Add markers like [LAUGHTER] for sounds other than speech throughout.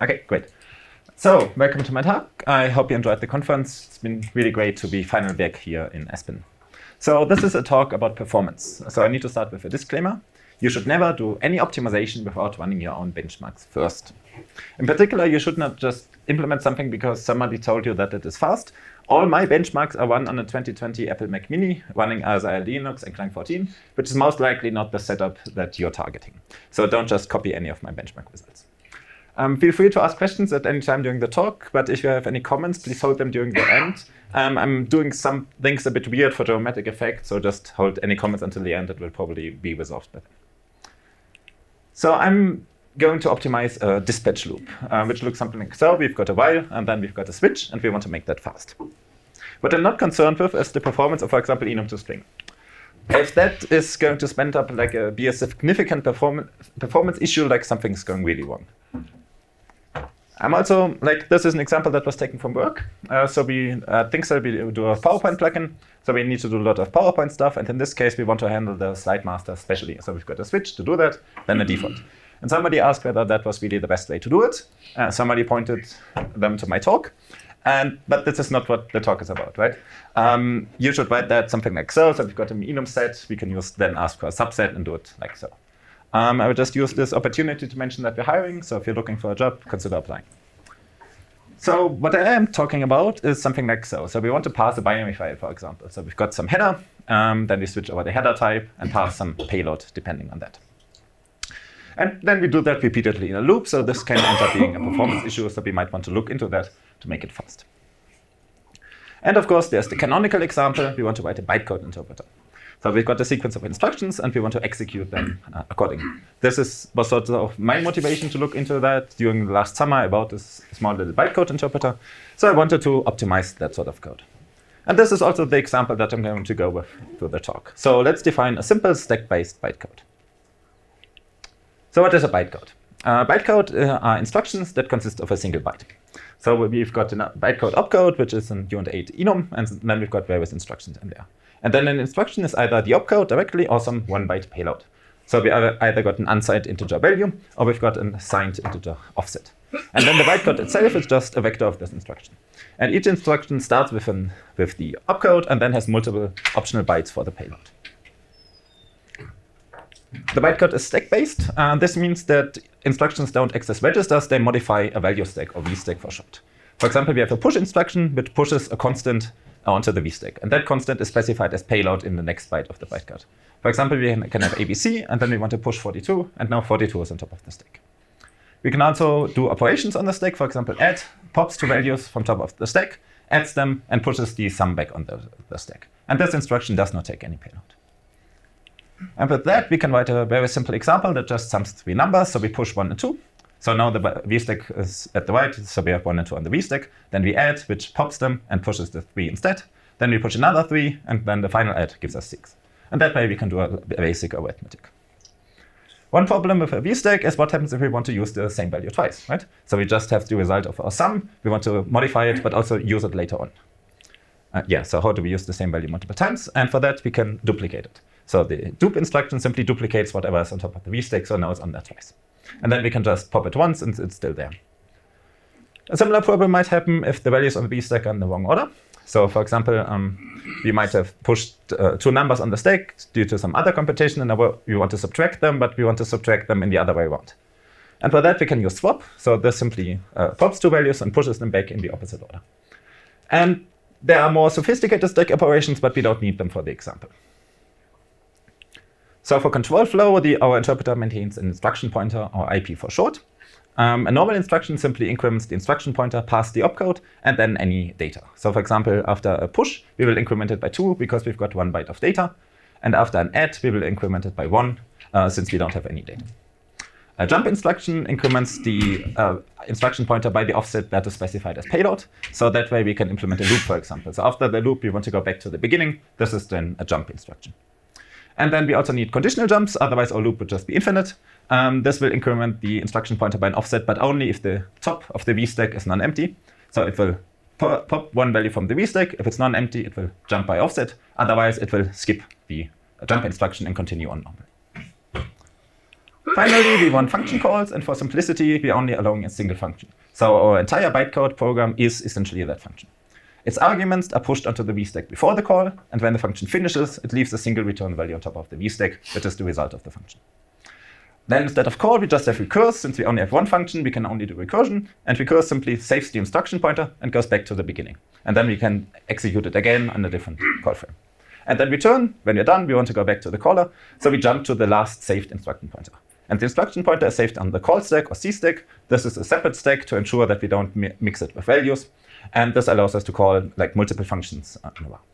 Okay, great. So, welcome to my talk. I hope you enjoyed the conference. It's been really great to be finally back here in Aspen. So, this is a talk about performance. So, I need to start with a disclaimer. You should never do any optimization without running your own benchmarks first. In particular, you should not just implement something because somebody told you that it is fast. All my benchmarks are run on a 2020 Apple Mac Mini running Asahi Linux and Clang 14, which is most likely not the setup that you're targeting. So don't just copy any of my benchmark results. Um, feel free to ask questions at any time during the talk, but if you have any comments, please hold them during the end. Um, I'm doing some things a bit weird for dramatic effect, so just hold any comments until the end. It will probably be resolved by then. So I'm going to optimize a dispatch loop, uh, which looks something like so. We've got a while, and then we've got a switch, and we want to make that fast. What I'm not concerned with is the performance of, for example, enum to string. If that is going to spend up like a, be a significant performance performance issue, like something's going really wrong. I'm also, like, this is an example that was taken from work. Uh, so we uh, think-cell we do a PowerPoint plugin. So we need to do a lot of PowerPoint stuff. And in this case, we want to handle the slide master specially. So we've got a switch to do that, then a default. And somebody asked whether that was really the best way to do it. Uh, somebody pointed them to my talk. And, but this is not what the talk is about, right? Um, you should write that something like so. So we've got an enum set. We can use then ask for a subset and do it like so. Um, I would just use this opportunity to mention that we're hiring. So if you're looking for a job, consider applying. So what I am talking about is something like so. So we want to pass a binary file, for example. So we've got some header, um, then we switch over the header type and pass some payload depending on that. And then we do that repeatedly in a loop. So this can end up being a performance issue. So we might want to look into that to make it fast. And of course, there's the canonical example. We want to write a bytecode interpreter. So we've got a sequence of instructions and we want to execute them uh, accordingly. This is, was sort of my motivation to look into that during the last summer about this small little bytecode interpreter. So I wanted to optimize that sort of code. And this is also the example that I'm going to go with through the talk. So let's define a simple stack-based bytecode. So what is a bytecode? Uh, bytecode uh, are instructions that consist of a single byte. So we've got a bytecode opcode, which is an uint8 enum, and then we've got various instructions in there. And then an instruction is either the opcode directly or some one byte payload. So we either got an unsigned integer value or we've got an signed integer offset. And then the bytecode itself is just a vector of this instruction. And each instruction starts with, an, with the opcode and then has multiple optional bytes for the payload. The bytecode is stack-based. Uh, this means that instructions don't access registers, they modify a value stack or vstack for short. For example, we have a push instruction which pushes a constant onto the vstack. And that constant is specified as payload in the next byte of the bytecode. For example, we can have ABC, and then we want to push 42, and now 42 is on top of the stack. We can also do operations on the stack, for example, add pops two values from top of the stack, adds them, and pushes the sum back on the, the stack. And this instruction does not take any payload. And with that, we can write a very simple example that just sums three numbers. So we push 1 and 2. So now the vstack is at the right, so we have 1 and 2 on the vstack. Then we add, which pops them and pushes the 3 instead. Then we push another 3, and then the final add gives us 6. And that way we can do a basic arithmetic. One problem with a vstack is what happens if we want to use the same value twice, right? So we just have the result of our sum, we want to modify it, but also use it later on. Uh, yeah, so how do we use the same value multiple times? And for that, we can duplicate it. So the dupe instruction simply duplicates whatever is on top of the vstack, so now it's on there twice. And then we can just pop it once and it's still there. A similar problem might happen if the values on the stack are in the wrong order. So for example, um, we might have pushed uh, two numbers on the stack due to some other computation, and now we want to subtract them, but we want to subtract them in the other way around. And for that, we can use swap. So this simply uh, pops two values and pushes them back in the opposite order. And there are more sophisticated stack operations, but we don't need them for the example. So for control flow, the, our interpreter maintains an instruction pointer, or IP for short. Um, a normal instruction simply increments the instruction pointer past the opcode and then any data. So for example, after a push, we will increment it by 2 because we've got one byte of data. And after an add, we will increment it by 1 uh, since we don't have any data. A jump instruction increments the uh, instruction pointer by the offset that is specified as payload. So that way we can implement a loop, for example. So after the loop, we want to go back to the beginning. This is then a jump instruction. And then we also need conditional jumps, otherwise our loop would just be infinite. Um, this will increment the instruction pointer by an offset, but only if the top of the vstack is non-empty. So it will pop one value from the vstack. If it's non-empty, it will jump by offset. Otherwise, it will skip the jump instruction and continue on normally. Finally, we want function calls, and for simplicity, we're only allowing a single function. So our entire bytecode program is essentially that function. Its arguments are pushed onto the vstack before the call, and when the function finishes, it leaves a single return value on top of the vstack, which is the result of the function. Then instead of call, we just have recurse. Since we only have one function, we can only do recursion, and recurse simply saves the instruction pointer and goes back to the beginning. And then we can execute it again on a different call frame. And then return, when we're done, we want to go back to the caller, so we jump to the last saved instruction pointer. And the instruction pointer is saved on the call stack or C stack. This is a separate stack to ensure that we don't mi mix it with values. And this allows us to call like multiple functions in a while.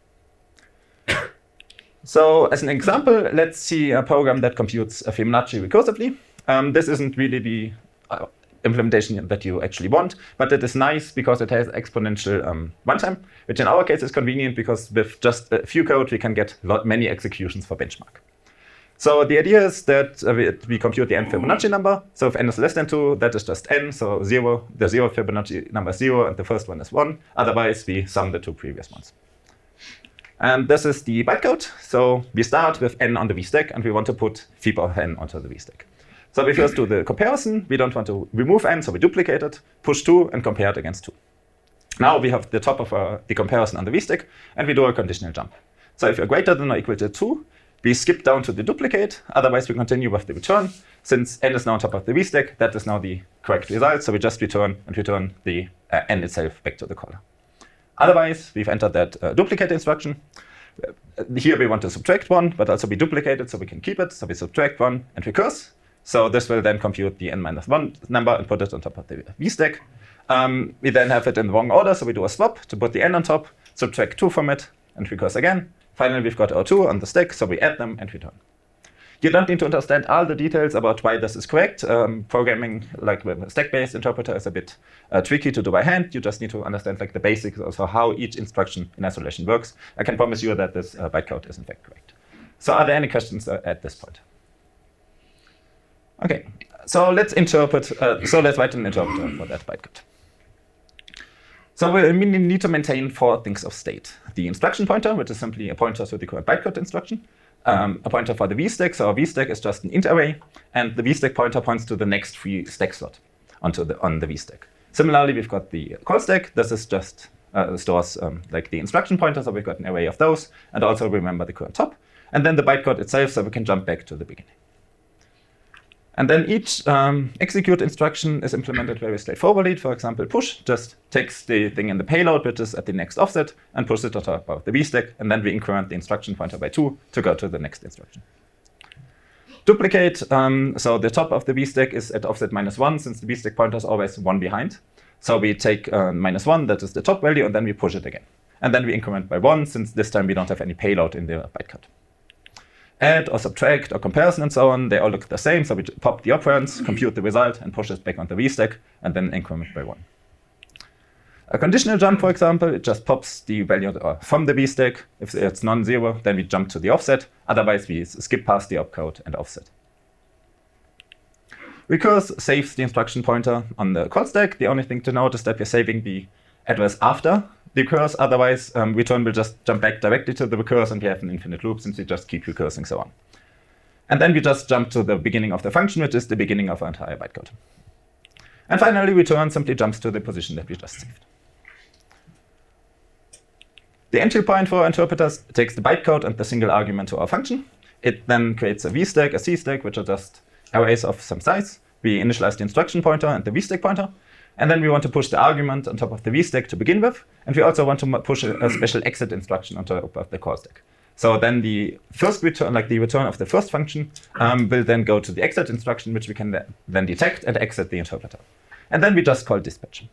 so as an example, let's see a program that computes a Fibonacci recursively. Um, this isn't really the uh, implementation that you actually want, but it is nice because it has exponential um, runtime, which in our case is convenient because with just a few code, we can get many executions for benchmark. So the idea is that uh, we, we, compute the n Fibonacci number. So if n is less than 2, that is just n. So 0, the 0 Fibonacci number is 0, and the first one is 1. Otherwise, we sum the two previous ones. And this is the bytecode. So we start with n on the vstack, and we want to put fib of n onto the vstack. So we first do the comparison. We don't want to remove n, so we duplicate it, push 2, and compare it against 2. Now we have the top of uh, the comparison on the vstack, and we do a conditional jump. So if you're greater than or equal to 2, we skip down to the duplicate, otherwise we continue with the return. Since n is now on top of the vstack, that is now the correct result, so we just return and return the uh, n itself back to the caller. Otherwise, we've entered that uh, duplicate instruction. Uh, here we want to subtract 1, but also be duplicated so we can keep it. So we subtract 1 and recurse. So this will then compute the n minus 1 number and put it on top of the vstack. Um, we then have it in the wrong order, so we do a swap to put the n on top, subtract 2 from it, and recurse again. Finally, we've got our two on the stack, so we add them and return. You don't need to understand all the details about why this is correct. Um, programming like with a stack-based interpreter is a bit uh, tricky to do by hand. You just need to understand like the basics of how each instruction in isolation works. I can promise you that this uh, bytecode is in fact correct. So are there any questions uh, at this point? Okay, so let's interpret, uh, so let's write an interpreter for that bytecode. So we need to maintain four things of state. The instruction pointer, which is simply a pointer to the current bytecode instruction. Um, a pointer for the vstack, so our vstack is just an int array, and the vstack pointer points to the next free stack slot onto the, on the vstack. Similarly, we've got the call stack. This is just uh, stores um, like the instruction pointer, so we've got an array of those, and also remember the current top. And then the bytecode itself, so we can jump back to the beginning. And then each um, execute instruction is implemented very straightforwardly. For example, push just takes the thing in the payload, which is at the next offset, and pushes it on top of the vstack, and then we increment the instruction pointer by 2 to go to the next instruction. Duplicate, um, so the top of the vstack is at offset minus 1, since the vstack pointer is always 1 behind. So we take uh, minus 1, that is the top value, and then we push it again. And then we increment by 1, since this time we don't have any payload in the bytecode add or subtract or comparison and so on, they all look the same. So we pop the operands, mm-hmm. compute the result, and push it back on the vstack, and then increment by one. A conditional jump, for example, it just pops the value uh, from the vstack. If it's non-zero, then we jump to the offset. Otherwise, we skip past the opcode and offset. Recurse saves the instruction pointer on the call stack. The only thing to note is that we're saving the address after the recurse. Otherwise, um, return will just jump back directly to the recurse and we have an infinite loop since we just keep recursing so on. And then we just jump to the beginning of the function, which is the beginning of our entire bytecode. And finally, return simply jumps to the position that we just saved. The entry point for our interpreters takes the bytecode and the single argument to our function. It then creates a vstack, a cstack, which are just arrays of some size. We initialize the instruction pointer and the vstack pointer. And then we want to push the argument on top of the vstack to begin with. And we also want to push a, special exit instruction on top of the call stack. So then the first return, like the return of the first function, um, will then go to the exit instruction, which we can then detect and exit the interpreter. And then we just call dispatch.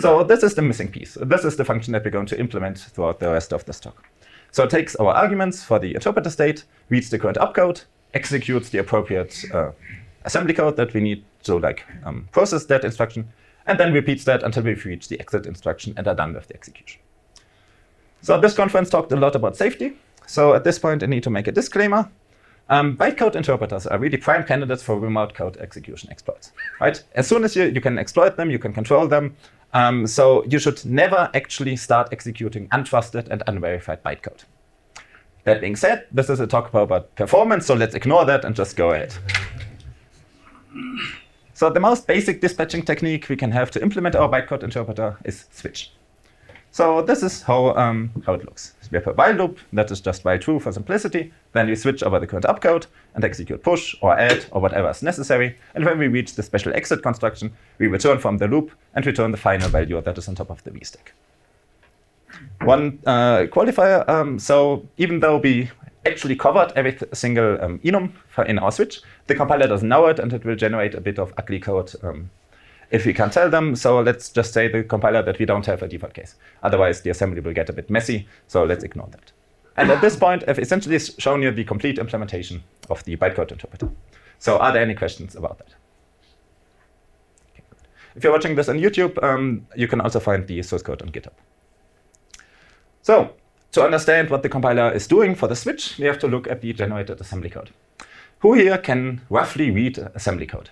So this is the missing piece. This is the function that we're going to implement throughout the rest of this talk. So it takes our arguments for the interpreter state, reads the current opcode, executes the appropriate uh, assembly code that we need to like um, process that instruction, and then repeats that until we've reached the exit instruction and are done with the execution. So this conference talked a lot about safety. So at this point, I need to make a disclaimer. Um, bytecode interpreters are really prime candidates for remote code execution exploits. Right? As soon as you, you can exploit them, you can control them. Um, so you should never actually start executing untrusted and unverified bytecode. That being said, this is a talk about performance, so let's ignore that and just go ahead. So the most basic dispatching technique we can have to implement our bytecode interpreter is switch. So this is how, um, how it looks. We have a while loop that is just while true for simplicity. Then we switch over the current opcode and execute push or add or whatever is necessary. And when we reach the special exit construction, we return from the loop and return the final value that is on top of the VStack. One uh, qualifier, um, so even though we actually covered every single um, enum in our switch, the compiler doesn't know it and it will generate a bit of ugly code um, if we can't tell them. So let's just say the compiler that we don't have a default case. Otherwise, the assembly will get a bit messy. So let's ignore that. And at this point, I've essentially shown you the complete implementation of the bytecode interpreter. So are there any questions about that? If you're watching this on YouTube, um, you can also find the source code on GitHub. So to understand what the compiler is doing for the switch, we have to look at the generated assembly code. Who here can roughly read assembly code?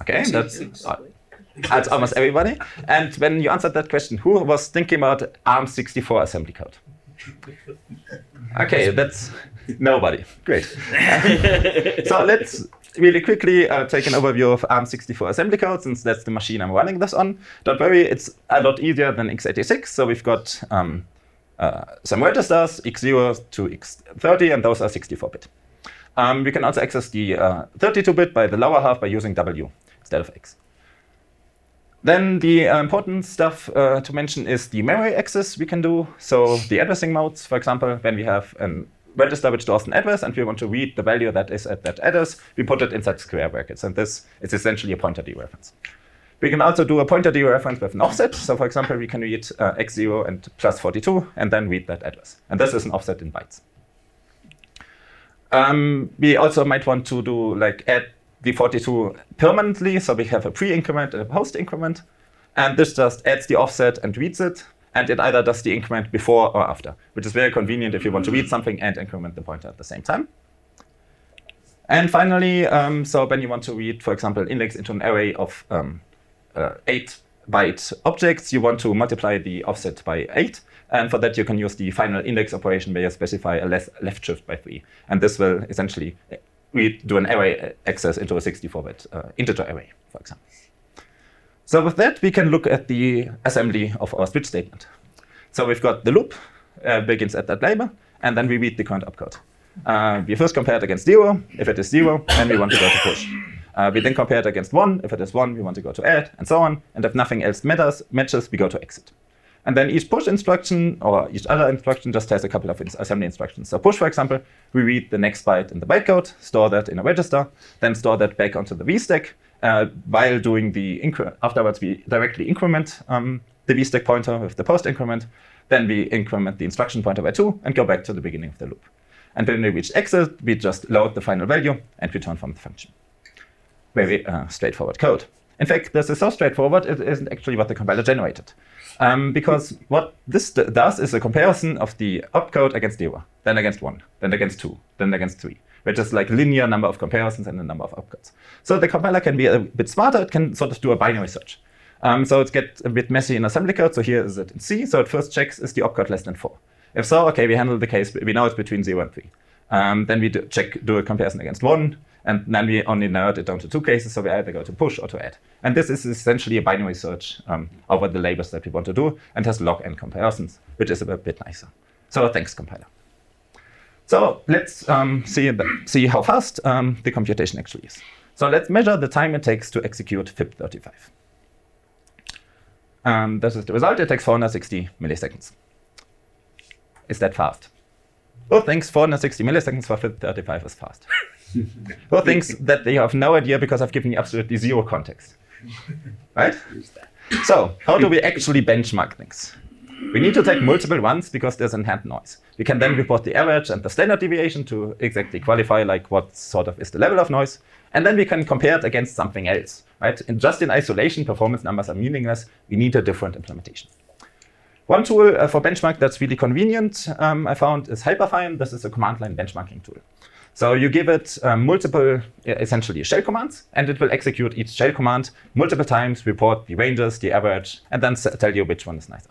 Okay, that's, uh, that's almost everybody. And when you answered that question, who was thinking about ARM64 assembly code? Okay, that's nobody. Great. [LAUGHS] so let's really quickly uh, take an overview of ARM64 assembly code, since that's the machine I'm running this on. Don't worry, it's a lot easier than x86. So we've got um, uh, some registers, x0 to x30, and those are 64-bit. Um, we can also access the 32-bit uh, by the lower half by using W instead of X. Then the uh, important stuff uh, to mention is the memory access we can do. So the addressing modes, for example, when we have a register which stores an address and we want to read the value that is at that address, we put it inside square brackets. And this is essentially a pointer dereference. We can also do a pointer dereference with an offset. So for example, we can read uh, x0 and plus 42 and then read that address. And this is an offset in bytes. Um, we also might want to do like add the 42 permanently. So we have a pre-increment and a post-increment. And this just adds the offset and reads it. And it either does the increment before or after, which is very convenient if you want to read something and increment the pointer at the same time. And finally, um, so when you want to read, for example, index into an array of um, uh, 8 byte objects, you want to multiply the offset by 8. And for that, you can use the final index operation where you specify a left shift by 3. And this will essentially do an array access into a 64-bit uh, integer array, for example. So with that, we can look at the assembly of our switch statement. So we've got the loop, uh, begins at that label, and then we read the current opcode. Uh, we first compare it against 0. If it is 0, then we want to go to push. Uh, we then compare it against 1. If it is 1, we want to go to add, and so on. And if nothing else matters, matches, we go to exit. And then each push instruction or each other instruction just has a couple of assembly instructions. So push, for example, we read the next byte in the bytecode, store that in a register, then store that back onto the VStack. Uh, while doing the afterwards, we directly increment um, the VStack pointer with the post increment. Then we increment the instruction pointer by two and go back to the beginning of the loop. And when we reach exit, we just load the final value and return from the function. Very uh, straightforward code. In fact, this is so straightforward, it isn't actually what the compiler generated. Um, because what this does is a comparison of the opcode against 0, then against 1, then against 2, then against 3, which is like linear number of comparisons and the number of opcodes. So the compiler can be a bit smarter. It can sort of do a binary search. Um, so it gets a bit messy in assembly code. So here is it in C. So it first checks is the opcode less than 4. If so, okay, we handle the case. We know it's between 0 and 3. Um, then we do check, do a comparison against 1. And then we only narrowed it down to two cases, so we either go to push or to add. And this is essentially a binary search um, over the labels that we want to do and has log n comparisons, which is a bit nicer. So thanks, compiler. So let's um, see, see how fast um, the computation actually is. So let's measure the time it takes to execute fib35. Um, this is the result. It takes 460 milliseconds. Is that fast? Oh, thanks. 460 milliseconds for fib35 is fast. [LAUGHS] [LAUGHS] Who thinks that they have no idea because I've given you absolutely zero context? [LAUGHS] Right? So, how do we actually benchmark things? We need to take multiple ones because there's inherent noise. We can then report the average and the standard deviation to exactly qualify like what sort of is the level of noise. And then we can compare it against something else, right? And just in isolation, performance numbers are meaningless. We need a different implementation. One tool uh, for benchmark that's really convenient um, I found is Hyperfine. This is a command line benchmarking tool. So you give it um, multiple, essentially shell commands, and it will execute each shell command multiple times, report the ranges, the average, and then tell you which one is nicer.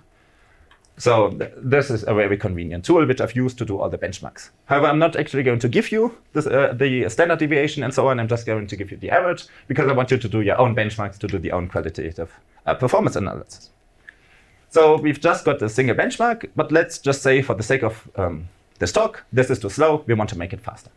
So th this is a very convenient tool which I've used to do all the benchmarks. However, I'm not actually going to give you this, uh, the standard deviation and so on. I'm just going to give you the average because I want you to do your own benchmarks to do the own qualitative uh, performance analysis. So we've just got a single benchmark, but let's just say for the sake of um, this talk, this is too slow. We want to make it faster.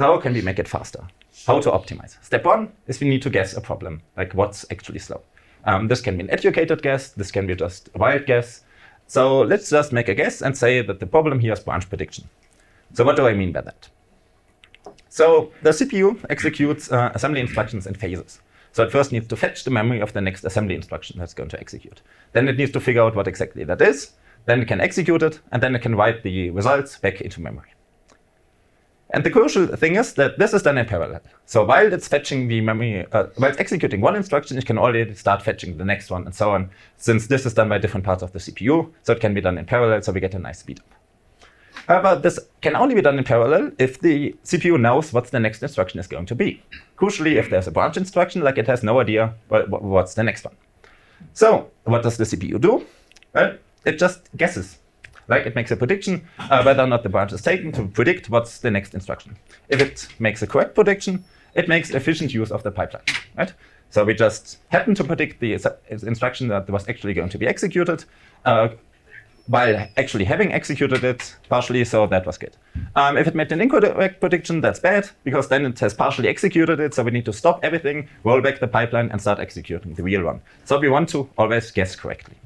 So how can we make it faster? How to optimize? Step one is we need to guess a problem, like what's actually slow. Um, this can be an educated guess. This can be just a wild guess. So let's just make a guess and say that the problem here is branch prediction. So what do I mean by that? So the CPU executes uh, assembly instructions in phases. So it first needs to fetch the memory of the next assembly instruction that's going to execute. Then it needs to figure out what exactly that is. Then it can execute it, and then it can write the results back into memory. And the crucial thing is that this is done in parallel. So while it's fetching the memory, uh, while it's executing one instruction, it can already start fetching the next one and so on, since this is done by different parts of the CPU, so it can be done in parallel, so we get a nice speed up. However, this can only be done in parallel if the CPU knows what the next instruction is going to be. Crucially, if there's a branch instruction, like it has no idea what's the next one. So what does the CPU do? Well, it just guesses like it makes a prediction uh, whether or not the branch is taken to predict what's the next instruction. If it makes a correct prediction, it makes efficient use of the pipeline, right? So we just happen to predict the instruction that was actually going to be executed uh, while actually having executed it partially, so that was good. Um, if it made an incorrect prediction, that's bad, because then it has partially executed it, so we need to stop everything, roll back the pipeline, and start executing the real one. So we want to always guess correctly.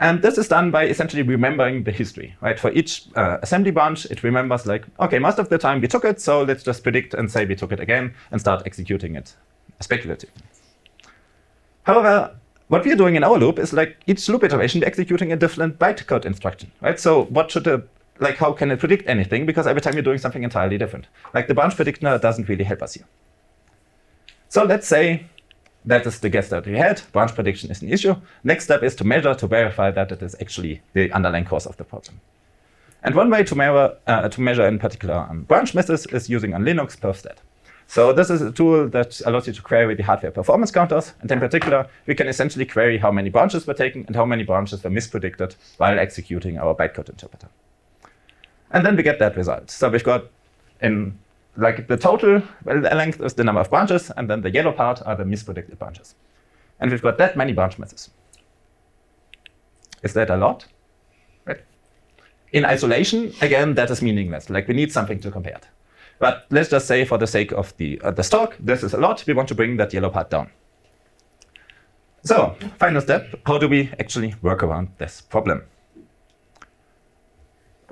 And this is done by essentially remembering the history, right? For each uh, assembly branch, it remembers like, okay, most of the time we took it, so let's just predict and say we took it again and start executing it speculatively. However, what we're doing in our loop is like each loop iteration, we're executing a different bytecode instruction, right? So what should a, like, how can it predict anything? Because every time you're doing something entirely different. Like the branch predictor doesn't really help us here. So let's say that is the guess that we had. Branch prediction is an issue. Next step is to measure to verify that it is actually the underlying cause of the problem. And one way to measure, uh, to measure in particular um, branch misses is using on Linux perf stat. So this is a tool that allows you to query the hardware performance counters. And in particular, we can essentially query how many branches were taken and how many branches were mispredicted while executing our bytecode interpreter. And then we get that result. So we've got in like the total length is the number of branches, and then the yellow part are the mispredicted branches. And we've got that many branch misses. Is that a lot? Right? In isolation, again, that is meaningless. Like we need something to compare it. But let's just say for the sake of the, uh, the stock, this is a lot. We want to bring that yellow part down. So, final step, how do we actually work around this problem?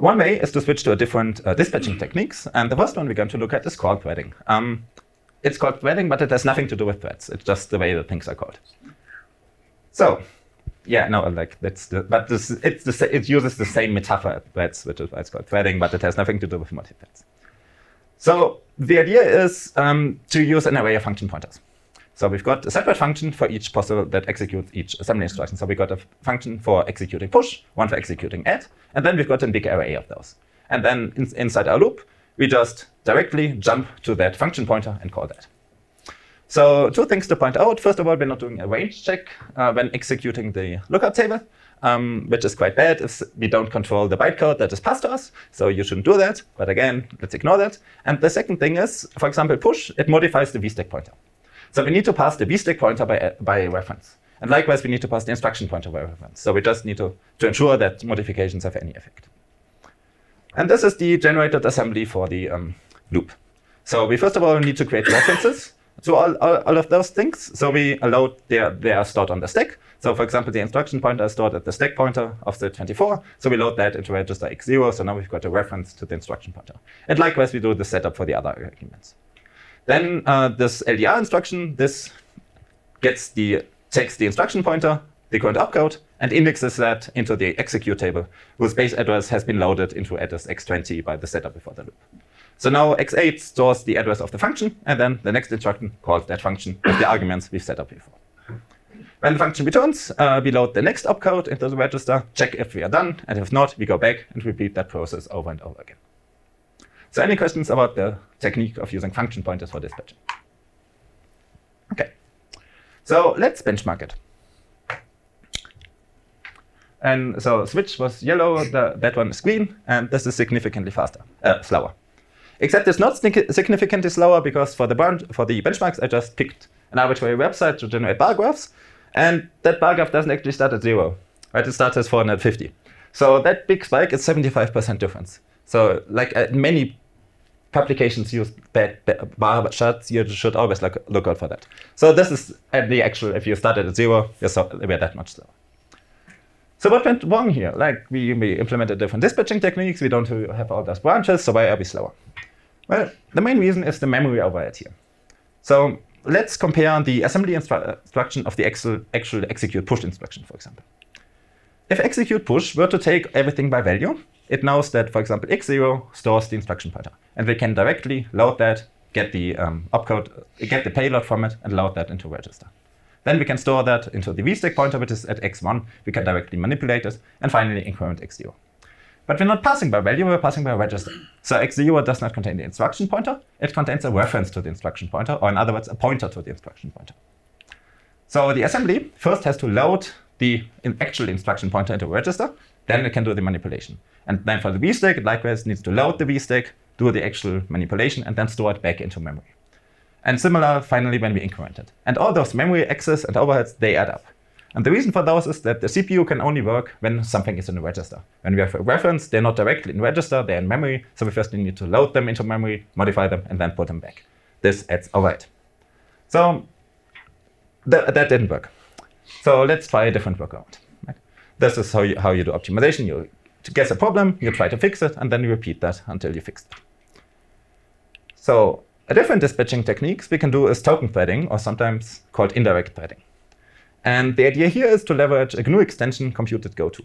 One way is to switch to a different uh, dispatching techniques. And the first one we're going to look at is called threading. Um, it's called threading, but it has nothing to do with threads. It's just the way that things are called. So, yeah, no, like that's the, but this, it's the, it uses the same metaphor threads, which is why it's called threading, but it has nothing to do with multi-threads. So the idea is um, to use an array of function pointers. So we've got a separate function for each possible that executes each assembly instruction. So we've got a function for executing push, one for executing add, and then we've got a big array of those. And then in, inside our loop, we just directly jump to that function pointer and call that. So two things to point out. First of all, we're not doing a range check uh, when executing the lookup table, um, which is quite bad if we don't control the bytecode that is passed to us. So you shouldn't do that. But again, let's ignore that. And the second thing is, for example, push, it modifies the vstack pointer. So we need to pass the vstack pointer by, by reference. And likewise, we need to pass the instruction pointer by reference. So we just need to, to ensure that modifications have any effect. And this is the generated assembly for the um, loop. So we first of all need to create references to all, all, all, of those things. So we allow they they are stored on the stack. So for example, the instruction pointer is stored at the stack pointer of the 24. So we load that into register x0. So now we've got a reference to the instruction pointer. And likewise, we do the setup for the other arguments. Then uh, this LDR instruction, this gets the takes the instruction pointer, the current opcode, and indexes that into the execute table, whose base address has been loaded into address x20 by the setup before the loop. So now x8 stores the address of the function, and then the next instruction calls that function with the arguments we've set up before. When the function returns, uh, we load the next opcode into the register, check if we are done, and if not, we go back and repeat that process over and over again. So any questions about the technique of using function pointers for dispatching? Okay. So let's benchmark it. And so switch was yellow, the, that one is green, and this is significantly faster, uh, slower. Except it's not significantly slower because for the, for the benchmarks, I just picked an arbitrary website to generate bar graphs, and that bar graph doesn't actually start at zero, right? It starts at 450. So that big spike is 75% difference. So like many publications use bad, bar charts, you should always look, look out for that. So this is at the actual, if you started at zero, you're, so, we're that much slower. So what went wrong here? Like we, we implemented different dispatching techniques, we don't have all those branches, so why are we slower? Well, the main reason is the memory overhead here. So let's compare the assembly instru instruction of the actual, actual execute push instruction, for example. If execute push were to take everything by value, it knows that, for example, x0 stores the instruction pointer. And we can directly load that, get the um, opcode, get the payload from it, and load that into register. Then we can store that into the vstack pointer, which is at x1. We can directly manipulate it, and finally increment x0. But we're not passing by value, we're passing by register. So x0 does not contain the instruction pointer. It contains a reference to the instruction pointer, or in other words, a pointer to the instruction pointer. So the assembly first has to load the actual instruction pointer into a register, then it can do the manipulation. And then for the vstack, it likewise needs to load the vstack, do the actual manipulation, and then store it back into memory. And similar, finally, when we increment it. And all those memory access and overheads, they add up. And the reason for those is that the CPU can only work when something is in a register. When we have a reference, they're not directly in register, they're in memory. So we first need to load them into memory, modify them, and then put them back. This adds overhead. So th that didn't work. So let's try a different workaround. This is how you, how you do optimization. You guess a problem, you try to fix it, and then you repeat that until you fix it. So a different dispatching techniques we can do is token threading, or sometimes called indirect threading. And the idea here is to leverage a GNU extension computed goto.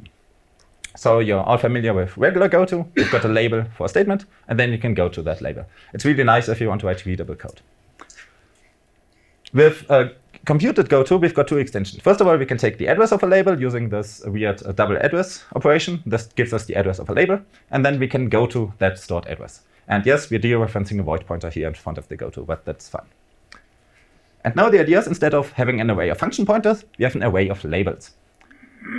So you're all familiar with regular goto. You've got a label for a statement, and then you can go to that label. It's really nice if you want to write readable code. With uh, computed goto, we've got two extensions. First of all, we can take the address of a label using this weird uh, double address operation. This gives us the address of a label, and then we can go to that stored address. And yes, we're dereferencing a void pointer here in front of the goto, but that's fine. And now the idea is instead of having an array of function pointers, we have an array of labels.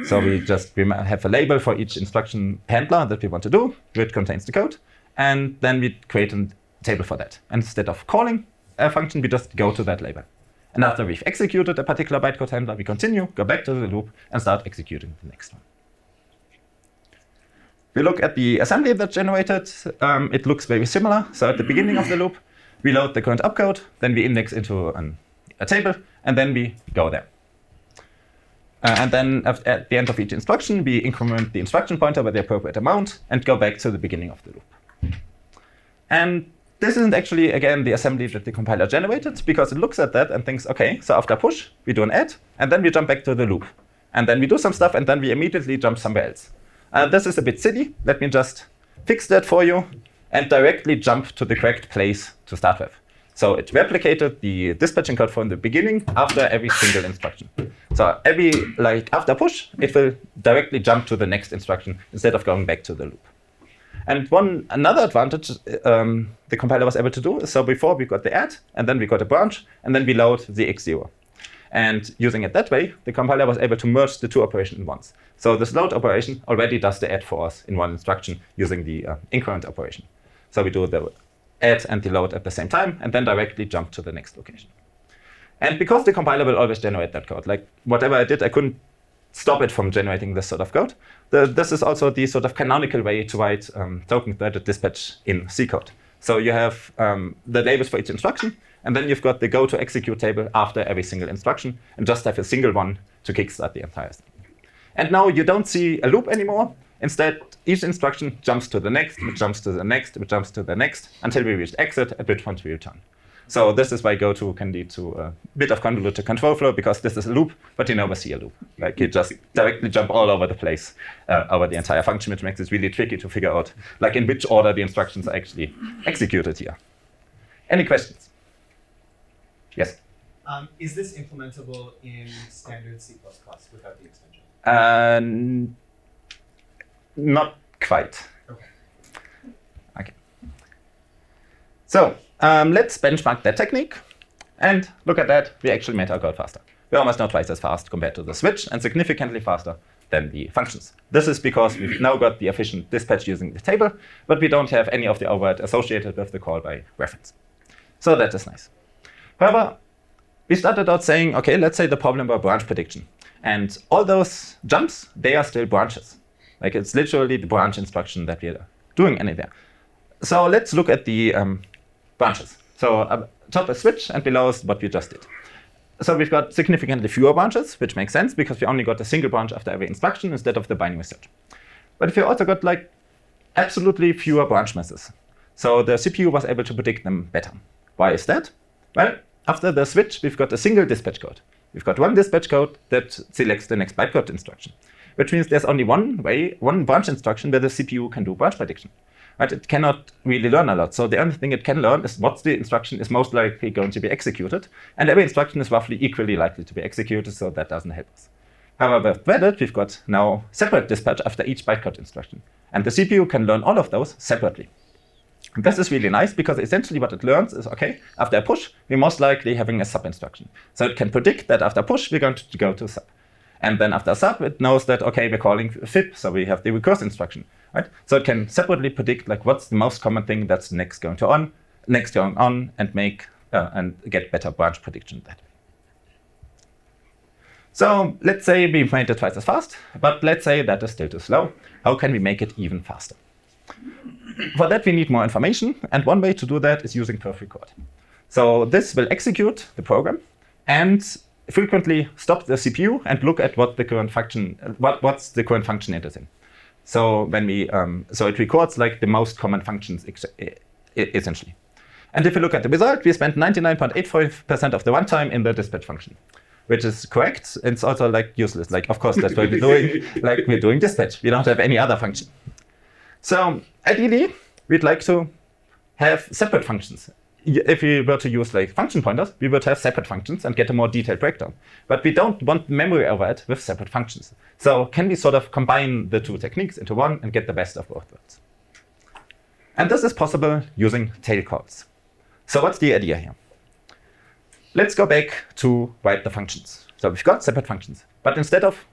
So we just we have a label for each instruction handler that we want to do, which contains the code, and then we create a table for that. And instead of calling a function, we just go to that label. And after we've executed a particular bytecode handler, we continue, go back to the loop, and start executing the next one. We look at the assembly that's generated. Um, it looks very similar. So at the beginning of the loop, we load the current opcode, then we index into an, a table, and then we go there. Uh, and then at the end of each instruction, we increment the instruction pointer by the appropriate amount and go back to the beginning of the loop. And this isn't actually, again, the assembly that the compiler generated, because it looks at that and thinks, OK, so after push, we do an add, and then we jump back to the loop. And then we do some stuff, and then we immediately jump somewhere else. Uh, this is a bit silly. Let me just fix that for you and directly jump to the correct place to start with. So it replicated the dispatching code from the beginning after every single instruction. So every, like after push, it will directly jump to the next instruction instead of going back to the loop. And one another advantage um, the compiler was able to do is so before we got the add, and then we got a branch, and then we load the x0. And using it that way, the compiler was able to merge the two operations in once. So this load operation already does the add for us in one instruction using the uh, increment operation. So we do the add and the load at the same time, and then directly jump to the next location. And because the compiler will always generate that code, like whatever I did, I couldn't stop it from generating this sort of code. The, this is also the sort of canonical way to write um, token-threaded dispatch in C code. So you have um, the labels for each instruction, and then you've got the go to execute table after every single instruction, and just have a single one to kickstart the entire thing. And now you don't see a loop anymore. Instead, each instruction jumps to the next, it jumps to the next, it jumps to the next, until we reach exit, at which point we return. So this is why goto can lead to a bit of convoluted control flow, because this is a loop, but you never see a loop. Like you just directly jump all over the place, uh, over the entire function, which makes it really tricky to figure out like in which order the instructions are actually executed here. Any questions? Yes? Um, is this implementable in standard C++ without the extension? Uh, not quite. Okay. Okay. So um, let's benchmark that technique. And look at that, we actually made our code faster. We're almost now twice as fast compared to the switch and significantly faster than the functions. This is because we've now got the efficient dispatch using the table, but we don't have any of the overhead associated with the call by reference. So that is nice. However, we started out saying, okay, let's say the problem about branch prediction. And all those jumps, they are still branches. Like it's literally the branch instruction that we're doing anywhere. So let's look at the um, branches. So uh, top is switch and below is what we just did. So we've got significantly fewer branches, which makes sense because we only got a single branch after every instruction instead of the binary search. But if you also got like absolutely fewer branch misses. So the CPU was able to predict them better. Why is that? Well, after the switch, we've got a single dispatch code. We've got one dispatch code that selects the next bytecode instruction, which means there's only one way, one branch instruction where the CPU can do branch prediction. Right? It cannot really learn a lot. So the only thing it can learn is what the instruction is most likely going to be executed. And every instruction is roughly equally likely to be executed, so that doesn't help us. However, with threaded, we've got now separate dispatch after each bytecode instruction. And the CPU can learn all of those separately. And this is really nice because essentially what it learns is, okay, after a push, we're most likely having a sub instruction. So it can predict that after push, we're going to go to sub. And then after sub, it knows that, okay, we're calling fib, so we have the recurse instruction, right? So it can separately predict like what's the most common thing that's next going to on, next going on, and make uh, and get better branch prediction that way. So let's say we made it twice as fast, but let's say that is still too slow. How can we make it even faster? For that, we need more information, and one way to do that is using perf record. So this will execute the program and frequently stop the CPU and look at what the current function, what, what's the current function it is in. So when we, um, so it records like the most common functions essentially. And if you look at the result, we spent 99.85% of the runtime in the dispatch function, which is correct. It's also like useless. Like, of course, that's what we're doing. [LAUGHS] Like we're doing dispatch. We don't have any other function. So ideally, we'd like to have separate functions if we were to use like function pointers, we would have separate functions and get a more detailed breakdown. But we don't want memory overhead with separate functions. So can we sort of combine the two techniques into one and get the best of both worlds? And this is possible using tail calls. So what's the idea here? Let's go back to write the functions. So we've got separate functions, but instead of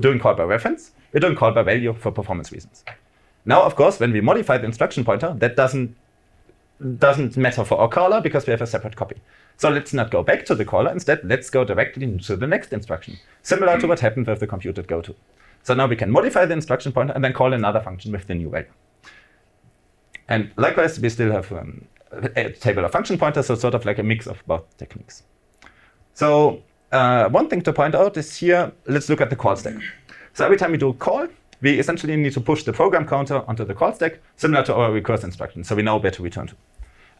doing call by reference, we're doing call by value for performance reasons. Now, of course, when we modify the instruction pointer, that doesn't doesn't matter for our caller because we have a separate copy. So let's not go back to the caller. Instead, let's go directly to the next instruction, similar to what happened with the computed goto. So now we can modify the instruction pointer and then call another function with the new value. And likewise, we still have um, a table of function pointers, so sort of like a mix of both techniques. So uh, one thing to point out is here, let's look at the call stack. So every time we do call, we essentially need to push the program counter onto the call stack, similar to our recurse instruction, so we know where to return to.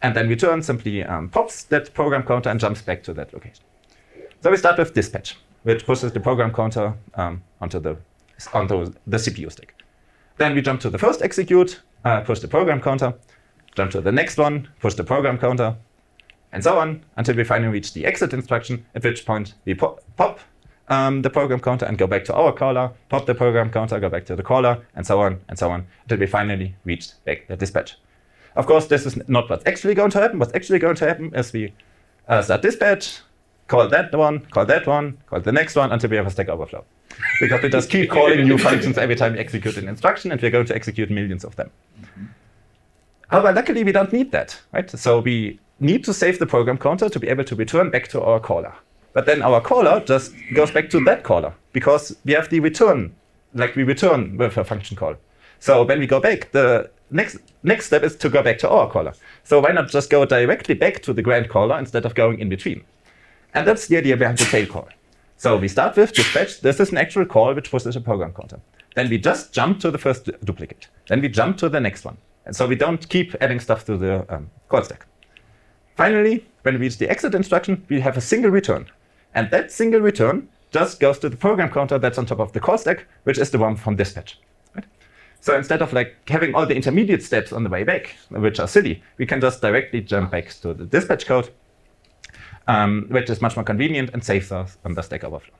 And then return simply um, pops that program counter and jumps back to that location. So we start with dispatch, which pushes the program counter um, onto, the, onto the CPU stack. Then we jump to the first execute, uh, push the program counter, jump to the next one, push the program counter, and so on until we finally reach the exit instruction, at which point we pop, pop um, the program counter and go back to our caller, pop the program counter, go back to the caller, and so on and so on until we finally reached back the dispatch. Of course, this is not what's actually going to happen. What's actually going to happen is we uh, start dispatch, call that one, call that one, call the next one until we have a stack overflow. [LAUGHS] because we just keep calling new functions every time we execute an instruction, and we're going to execute millions of them. Mm-hmm. However, luckily, we don't need that, right? So we need to save the program counter to be able to return back to our caller. But then our caller just goes back to that caller because we have the return, like we return with a function call. So when we go back, the next next step is to go back to our caller. So why not just go directly back to the grand caller instead of going in between? And that's the idea behind the tail call. So we start with dispatch. This is an actual call which pushes a program counter. Then we just jump to the first duplicate. Then we jump to the next one. And so we don't keep adding stuff to the um, call stack. Finally, when we reach the exit instruction, we have a single return. And that single return just goes to the program counter that's on top of the call stack, which is the one from dispatch. So instead of like having all the intermediate steps on the way back, which are silly, we can just directly jump back to the dispatch code, um, which is much more convenient and saves us on the Stack Overflow.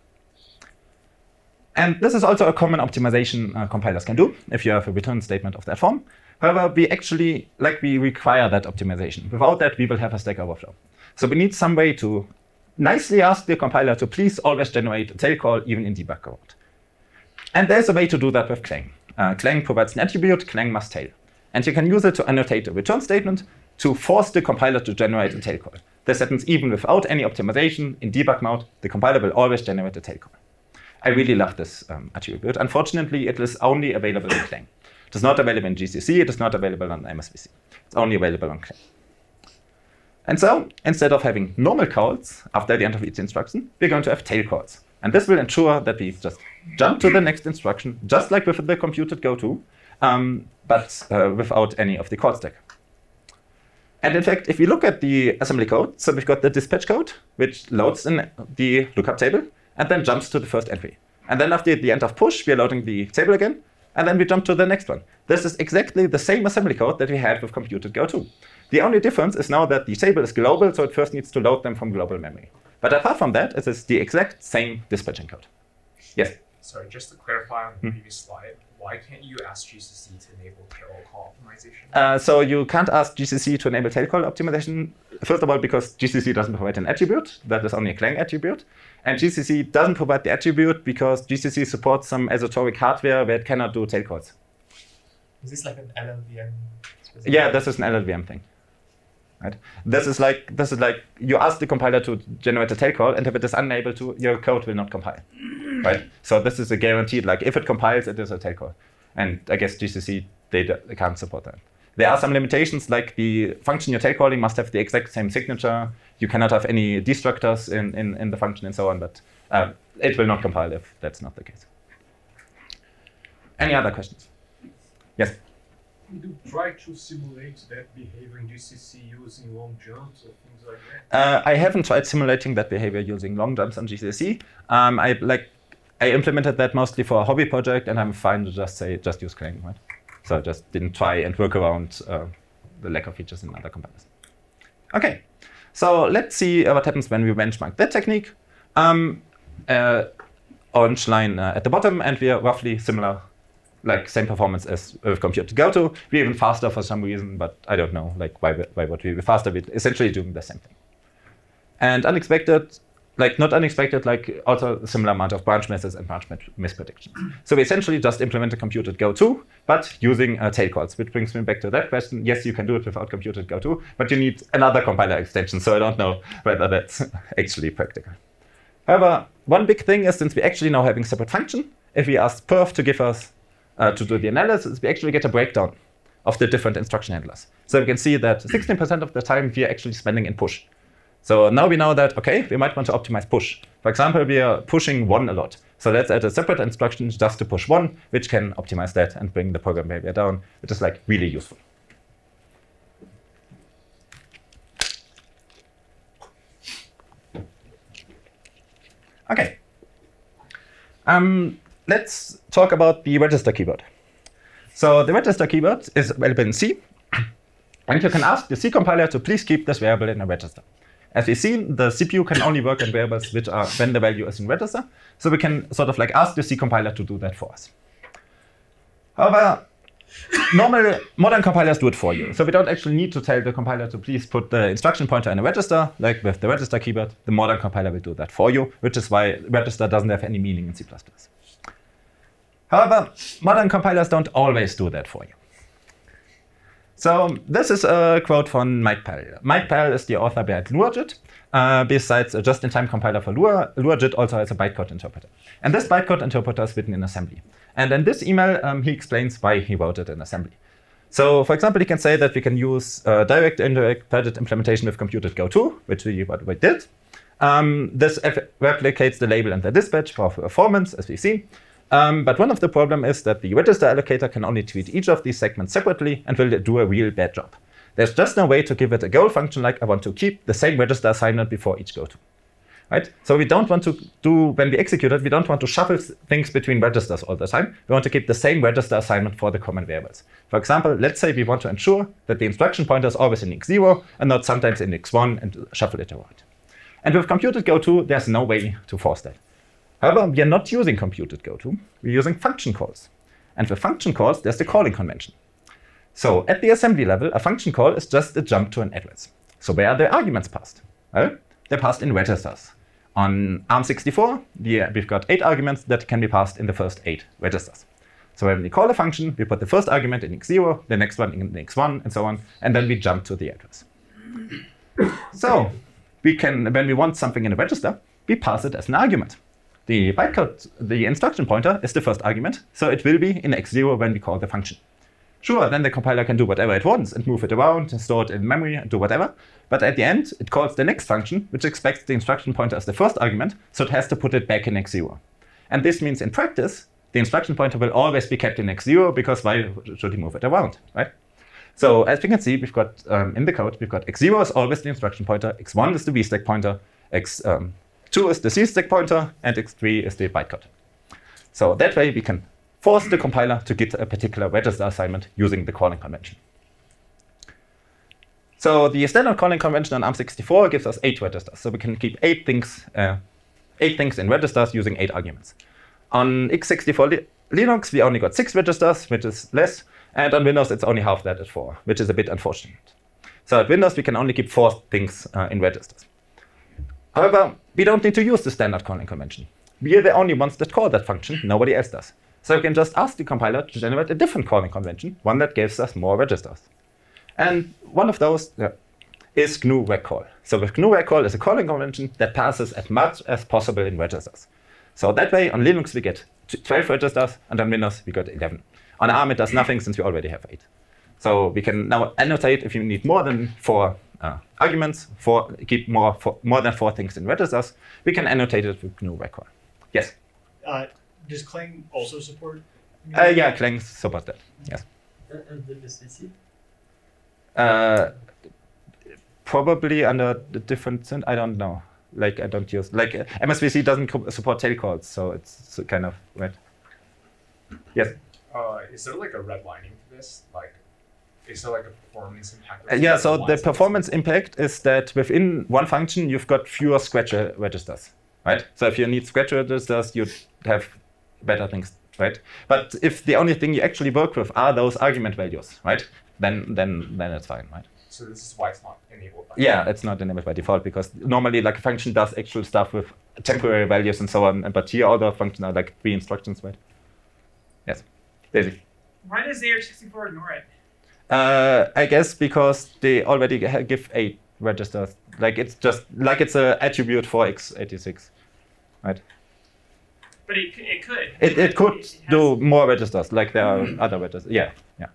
And this is also a common optimization uh, compilers can do if you have a return statement of that form. However, we actually, like we require that optimization. Without that, we will have a Stack Overflow. So we need some way to nicely ask the compiler to please always generate a tail call even in debug code. And there's a way to do that with Clang. Uh, Clang provides an attribute, Clang musttail. And you can use it to annotate a return statement to force the compiler to generate a tail call. This happens even without any optimization. In debug mode, the compiler will always generate a tail call. I really love this um, attribute. Unfortunately, it is only available in Clang. It is not available in GCC. It is not available on MSVC. It's only available on Clang. And so, instead of having normal calls after the end of each instruction, we're going to have tail calls. And this will ensure that we just jump to the next instruction, just like with the computed goto, um, but uh, without any of the call stack. And in fact, if we look at the assembly code, so we've got the dispatch code, which loads in the lookup table and then jumps to the first entry. And then after the end of push, we're loading the table again, and then we jump to the next one. This is exactly the same assembly code that we had with computed goto. The only difference is now that the table is global, so it first needs to load them from global memory. But apart from that, it is the exact same dispatching code. Yes? Sorry, just to clarify on the previous slide, why can't you ask GCC to enable tail call optimization? Uh, so you can't ask GCC to enable tail call optimization. First of all, because GCC doesn't provide an attribute. That is only a Clang attribute. And GCC doesn't provide the attribute because GCC supports some esoteric hardware where it cannot do tail calls. Is this like an LLVM? specific? Yeah, this is an LLVM thing. Right? This is like this is like you ask the compiler to generate a tail call, and if it is unable to, your code will not compile. Right? So this is a guaranteed. Like if it compiles, it is a tail call, and I guess GCC they, they can't support that. There are some limitations, like the function you're tail calling must have the exact same signature. You cannot have any destructors in, in, in the function and so on, but uh, it will not compile if that's not the case. Any other questions? Yes. We do try to simulate that behavior in GCC using long jumps or things like that. Uh, I haven't tried simulating that behavior using long jumps on GCC. Um, I like I implemented that mostly for a hobby project, and I'm fine to just say just use Clang, right? So I just didn't try and work around uh, the lack of features in other compilers. Okay, so let's see uh, what happens when we benchmark that technique. Um, uh, orange line uh, at the bottom, and we are roughly similar, like same performance as with computed goto. We're even faster for some reason, but I don't know, like why, why would we be faster? We're essentially doing the same thing. And unexpected, like not unexpected, like also a similar amount of branch misses and branch mispredictions. So we essentially just implemented computed goto, but using uh, tail calls, which brings me back to that question. Yes, you can do it without computed goto, but you need another compiler extension. So I don't know whether that's [LAUGHS] actually practical. However, one big thing is since we actually now having separate function, if we ask perf to give us uh, to do the analysis, we actually get a breakdown of the different instruction handlers. So we can see that 16% of the time we are actually spending in push. So now we know that, okay, we might want to optimize push. For example, we are pushing one a lot. So let's add a separate instruction just to push one, which can optimize that and bring the program behavior down, which is like really useful. Okay. Um, let's talk about the register keyword. So the register keyword is available in C, and you can ask the C compiler to please keep this variable in a register. As we've seen, the CPU can only work on variables which are when the value is in register, so we can sort of like ask the C compiler to do that for us. However, normal modern compilers do it for you. So we don't actually need to tell the compiler to please put the instruction pointer in a register, like with the register keyword. The modern compiler will do that for you, which is why register doesn't have any meaning in C++. However, modern compilers don't always do that for you. So this is a quote from Mike Pall. Mike Pall is the author behind LuaJIT. Uh, besides a just-in-time compiler for Lua, LuaJIT also has a bytecode interpreter. And this bytecode interpreter is written in assembly. And in this email, um, he explains why he wrote it in assembly. So, for example, he can say that we can use uh, direct indirect threaded implementation with computed goto, which we, what we did. Um, this replicates the label and the dispatch for performance, as we see. Um, but one of the problem is that the register allocator can only treat each of these segments separately and will do a real bad job. There's just no way to give it a goal function like I want to keep the same register assignment before each goto. Right? So we don't want to do, when we execute it, we don't want to shuffle things between registers all the time. We want to keep the same register assignment for the common variables. For example, let's say we want to ensure that the instruction pointer is always in x0 and not sometimes in x1 and shuffle it around. And with computed goto, there's no way to force that. However, we are not using computed goto, we're using function calls. And with function calls, there's the calling convention. So at the assembly level, a function call is just a jump to an address. So where are the arguments passed? Well, they're passed in registers. On ARM64, uh, we've got eight arguments that can be passed in the first eight registers. So when we call a function, we put the first argument in x0, the next one in x1, and so on, and then we jump to the address. [COUGHS] so we can, when we want something in a register, we pass it as an argument. The bytecode, the instruction pointer is the first argument, so it will be in x0 when we call the function. Sure, then the compiler can do whatever it wants and move it around store it in memory and do whatever. But at the end, it calls the next function, which expects the instruction pointer as the first argument, so it has to put it back in x0. And this means in practice, the instruction pointer will always be kept in x0 because why should he move it around, right? So as we can see, we've got um, in the code, we've got x0 is always the instruction pointer, x1 is the vstack pointer, x2 um, is the C stack pointer, and x3 is the bytecode. So that way we can force the compiler to get a particular register assignment using the calling convention. So the standard calling convention on ARM64 gives us eight registers. So we can keep eight things, uh, eight things in registers using eight arguments. On x64 li Linux, we only got six registers, which is less. And on Windows, it's only half that at four, which is a bit unfortunate. So at Windows, we can only keep four things uh, in registers. However, we don't need to use the standard calling convention. We are the only ones that call that function. Nobody else does. So we can just ask the compiler to generate a different calling convention, one that gives us more registers. And one of those yeah, is GNU regcall. So with GNU regcall is a calling convention that passes as much as possible in registers. So that way on Linux we get 12 registers and on Windows we got 11. On ARM it does nothing since we already have 8. So we can now annotate if you need more than four uh, arguments, for keep more, for, more than four things in registers, we can annotate it with GNU regcall. Yes? Uh, does Clang also support? Uh, yeah, Clang supports that. Yes. And the SVC? Uh, probably under the different, I don't know. Like I don't use like uh, MSVC doesn't support tail calls, so it's kind of red. Yes. Uh, is there like a redlining to this? Like, is there like a performance impact? Uh, yeah. So the performance impact is that within one function you've got fewer scratch registers, right? So if you need scratch registers, you have better things, right? But if the only thing you actually work with are those argument values, right? Then then then it's fine, right? So this is why it's not enabled. By yeah, it's not enabled by default because normally like a function does actual stuff with temporary values and so on. But here all the functions are like three instructions, right? Yes, Daisy. Why does ARM64 ignore it? Uh, I guess because they already give eight registers. Like it's just like it's a attribute for x86, right? But it, it could. It, it could it do more registers, like there are other registers. Yeah, yeah.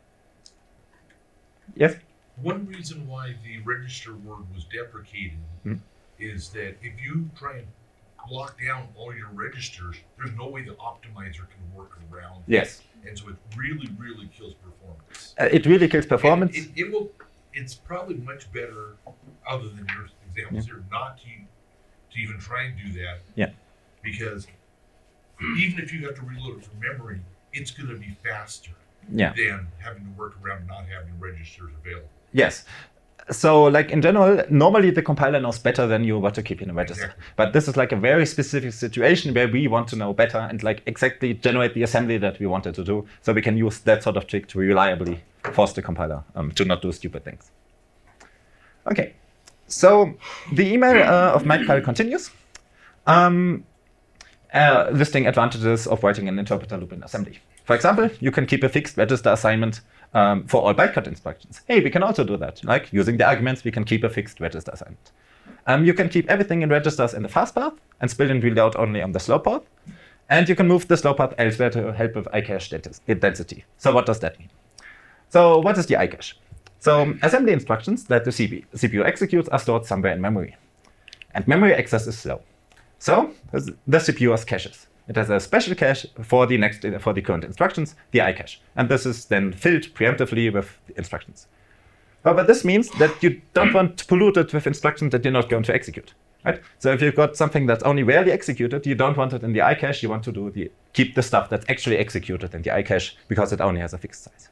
Yes? One reason why the register word was deprecated mm. is that if you try and lock down all your registers, there's no way the optimizer can work around. Yes. It. And so it really, really kills performance. Uh, it really kills performance. It, it, will. It's probably much better, other than your examples yeah. here, not to to even try and do that. Yeah. Because [CLEARS THROAT] even if you have to reload it from memory, it's going to be faster yeah. than having to work around not having registers available. Yes. So, like in general, normally the compiler knows better than you what to keep in a register. But this is like a very specific situation where we want to know better and like exactly generate the assembly that we wanted to do. So we can use that sort of trick to reliably force the compiler um, to not do stupid things. Okay. So the email uh, of Mike Pall continues. Um, uh, listing advantages of writing an interpreter loop in assembly. For example, you can keep a fixed register assignment um, for all bytecode instructions. Hey, we can also do that. Like using the arguments, we can keep a fixed register assignment. Um, you can keep everything in registers in the fast path and split and reload only on the slow path. And you can move the slow path elsewhere to help with iCache density. So what does that mean? So what is the iCache? So assembly instructions that the CPU executes are stored somewhere in memory. And memory access is slow. So the CPU has caches. It has a special cache for the next for the current instructions, the iCache. And this is then filled preemptively with instructions. However, this means that you don't want to pollute it with instructions that you're not going to execute. Right? So if you've got something that's only rarely executed, you don't want it in the iCache, you want to do the keep the stuff that's actually executed in the iCache because it only has a fixed size.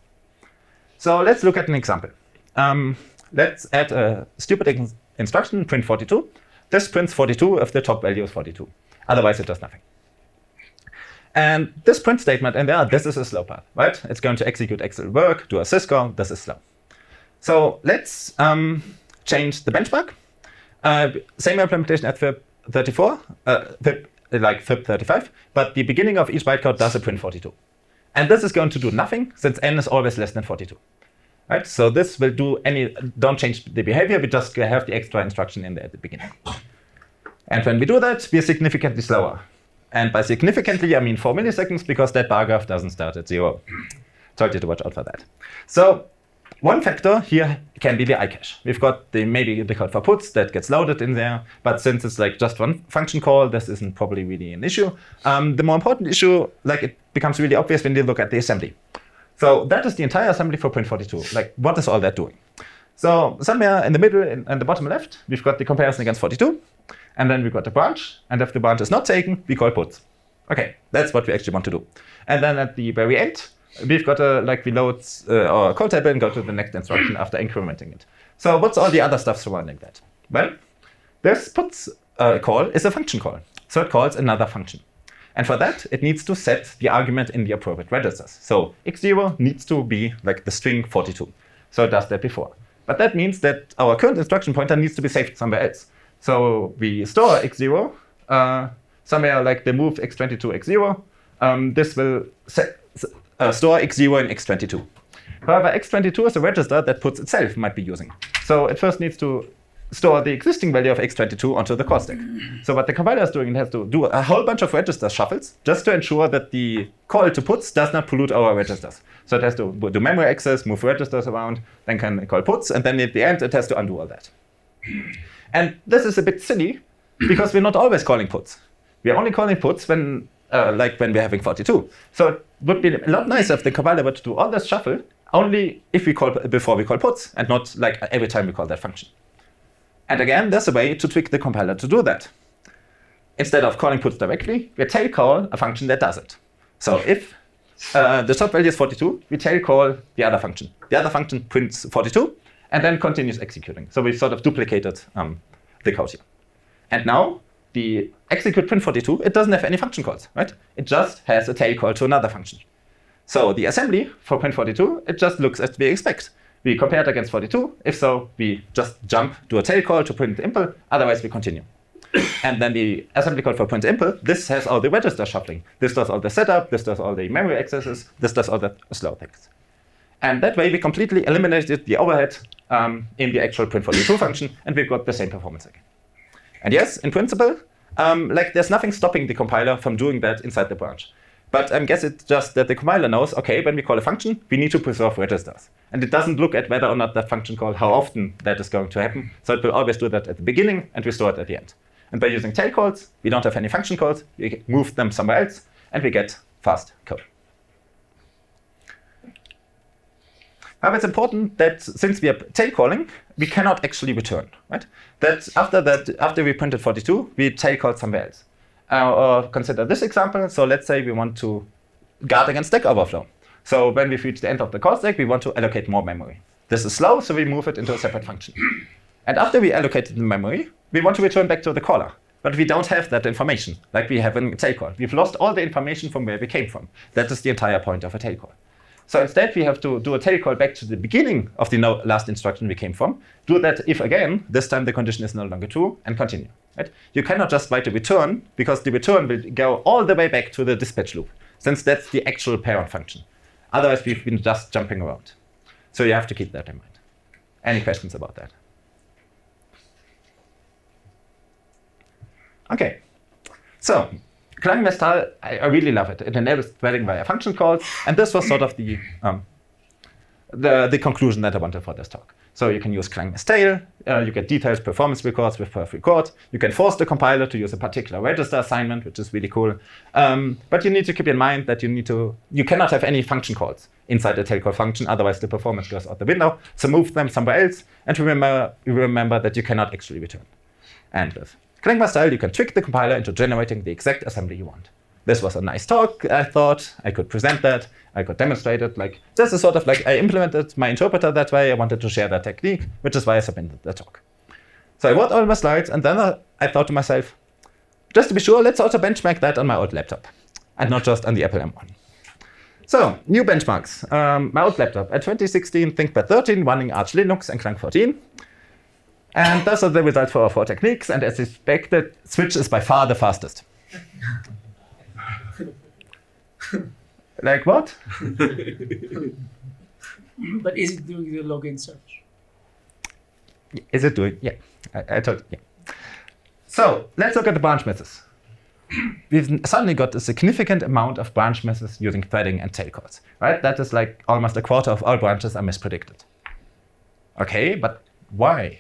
So let's look at an example. Um, let's add a stupid instruction, print 42. This prints 42 if the top value is 42. Otherwise, it does nothing. And this print statement in there, this is a slow path, right? It's going to execute Excel work, do a syscall, this is slow. So let's um, change the benchmark. Uh, same implementation as the 34, uh, like fib35, but the beginning of each bytecode does a print 42. And this is going to do nothing since n is always less than 42. Right? So this will do any, don't change the behavior, we just have the extra instruction in there at the beginning. And when we do that, we are significantly slower. And by significantly, I mean 4 milliseconds because that bar graph doesn't start at zero. Told you to watch out for that. So one factor here can be the iCache. We've got the maybe the code for puts that gets loaded in there, but since it's like just one function call, this isn't probably really an issue. Um, the more important issue, like it becomes really obvious when you look at the assembly. So that is the entire assembly for Print42. Like what is all that doing? So somewhere in the middle and the bottom left, we've got the comparison against 42, and then we've got a branch, and if the branch is not taken, we call puts. Okay, that's what we actually want to do. And then at the very end, we've got a, like we load uh, our call table and go to the next instruction after incrementing it. So what's all the other stuff surrounding that? Well, this puts uh, call is a function call. So it calls another function. And for that, it needs to set the argument in the appropriate registers. So x0 needs to be like the string 42. So it does that before. But that means that our current instruction pointer needs to be saved somewhere else. So we store x0 uh, somewhere like the move x22 x0. Um, this will set, uh, store x0 in x22. However, x22 is a register that puts itself might be using. So it first needs to store the existing value of x22 onto the call stack. So what the compiler is doing, it has to do a whole bunch of register shuffles just to ensure that the call to puts does not pollute our registers. So it has to do memory access, move registers around, then can call puts, and then at the end it has to undo all that. And this is a bit silly [CLEARS THROAT] because we're not always calling puts. We're only calling puts when, uh, like when we're having 42. So it would be a lot nicer if the compiler were to do all this shuffle only if we call before we call puts and not like every time we call that function. And again, there's a way to tweak the compiler to do that. Instead of calling puts directly, we tail call a function that does it. So if uh, the top value is 42, we tail call the other function. The other function prints 42 and then continues executing. So we've sort of duplicated um, the code here. And now the execute print 42, it doesn't have any function calls, right? It just has a tail call to another function. So the assembly for print 42, it just looks as we expect. We compare it against 42. If so, we just jump, do a tail call to print impl, otherwise we continue. [COUGHS] and then the assembly code for print impl, this has all the register shuffling. This does all the setup, this does all the memory accesses, this does all the slow things. And that way we completely eliminated the overhead um, in the actual print42 function, and we've got the same performance again. And yes, in principle, um, like there's nothing stopping the compiler from doing that inside the branch. But I um, guess it's just that the compiler knows, okay, when we call a function, we need to preserve registers. And it doesn't look at whether or not that function call, how often that is going to happen. So it will always do that at the beginning and restore it at the end. And by using tail calls, we don't have any function calls. We move them somewhere else, and we get fast code. However, it's important that since we are tail calling, we cannot actually return, right? That after that, after we printed 42, we tail call somewhere else. Uh, or consider this example. So let's say we want to guard against stack overflow. So when we reach the end of the call stack, we want to allocate more memory. This is slow, so we move it into a separate function. [CLEARS THROAT] And after we allocated the memory, we want to return back to the caller. But we don't have that information, like we have in tail call. We've lost all the information from where we came from. That is the entire point of a tail call. So instead, we have to do a tail call back to the beginning of the no last instruction we came from. Do that if again, this time the condition is no longer true, and continue. Right? You cannot just write a return, because the return will go all the way back to the dispatch loop, since that's the actual parent function. Otherwise, we've been just jumping around. So you have to keep that in mind. Any questions about that? Okay. So Clang musttail, I, I, really love it. It enables threading via function calls, and this was sort of the um, the, the conclusion that I wanted for this talk. So you can use Clang musttail, uh, you get detailed performance records with perf record. You can force the compiler to use a particular register assignment, which is really cool. Um, but you need to keep in mind that you need to you cannot have any function calls inside the tail call function, otherwise the performance goes out the window. So move them somewhere else, and remember remember that you cannot actually return. And with Clang style, you can trick the compiler into generating the exact assembly you want. This was a nice talk, I thought. I could present that. I could demonstrate it. Like This is sort of like I implemented my interpreter that way. I wanted to share that technique, which is why I submitted the talk. So I wrote all my slides, and then I thought to myself, just to be sure, let's also benchmark that on my old laptop, and not just on the Apple M1. So, new benchmarks. Um, my old laptop, a 2016 ThinkPad 13 running Arch Linux and Clang 14. And those are the results for our four techniques. And as expected, switch is by far the fastest. like what? But is it doing the login search? Is it doing? Yeah, I, I told yeah. So let's look at the branch misses. We've suddenly got a significant amount of branch misses using threading and tail calls, right? That is like almost a quarter of all branches are mispredicted. Okay, but why?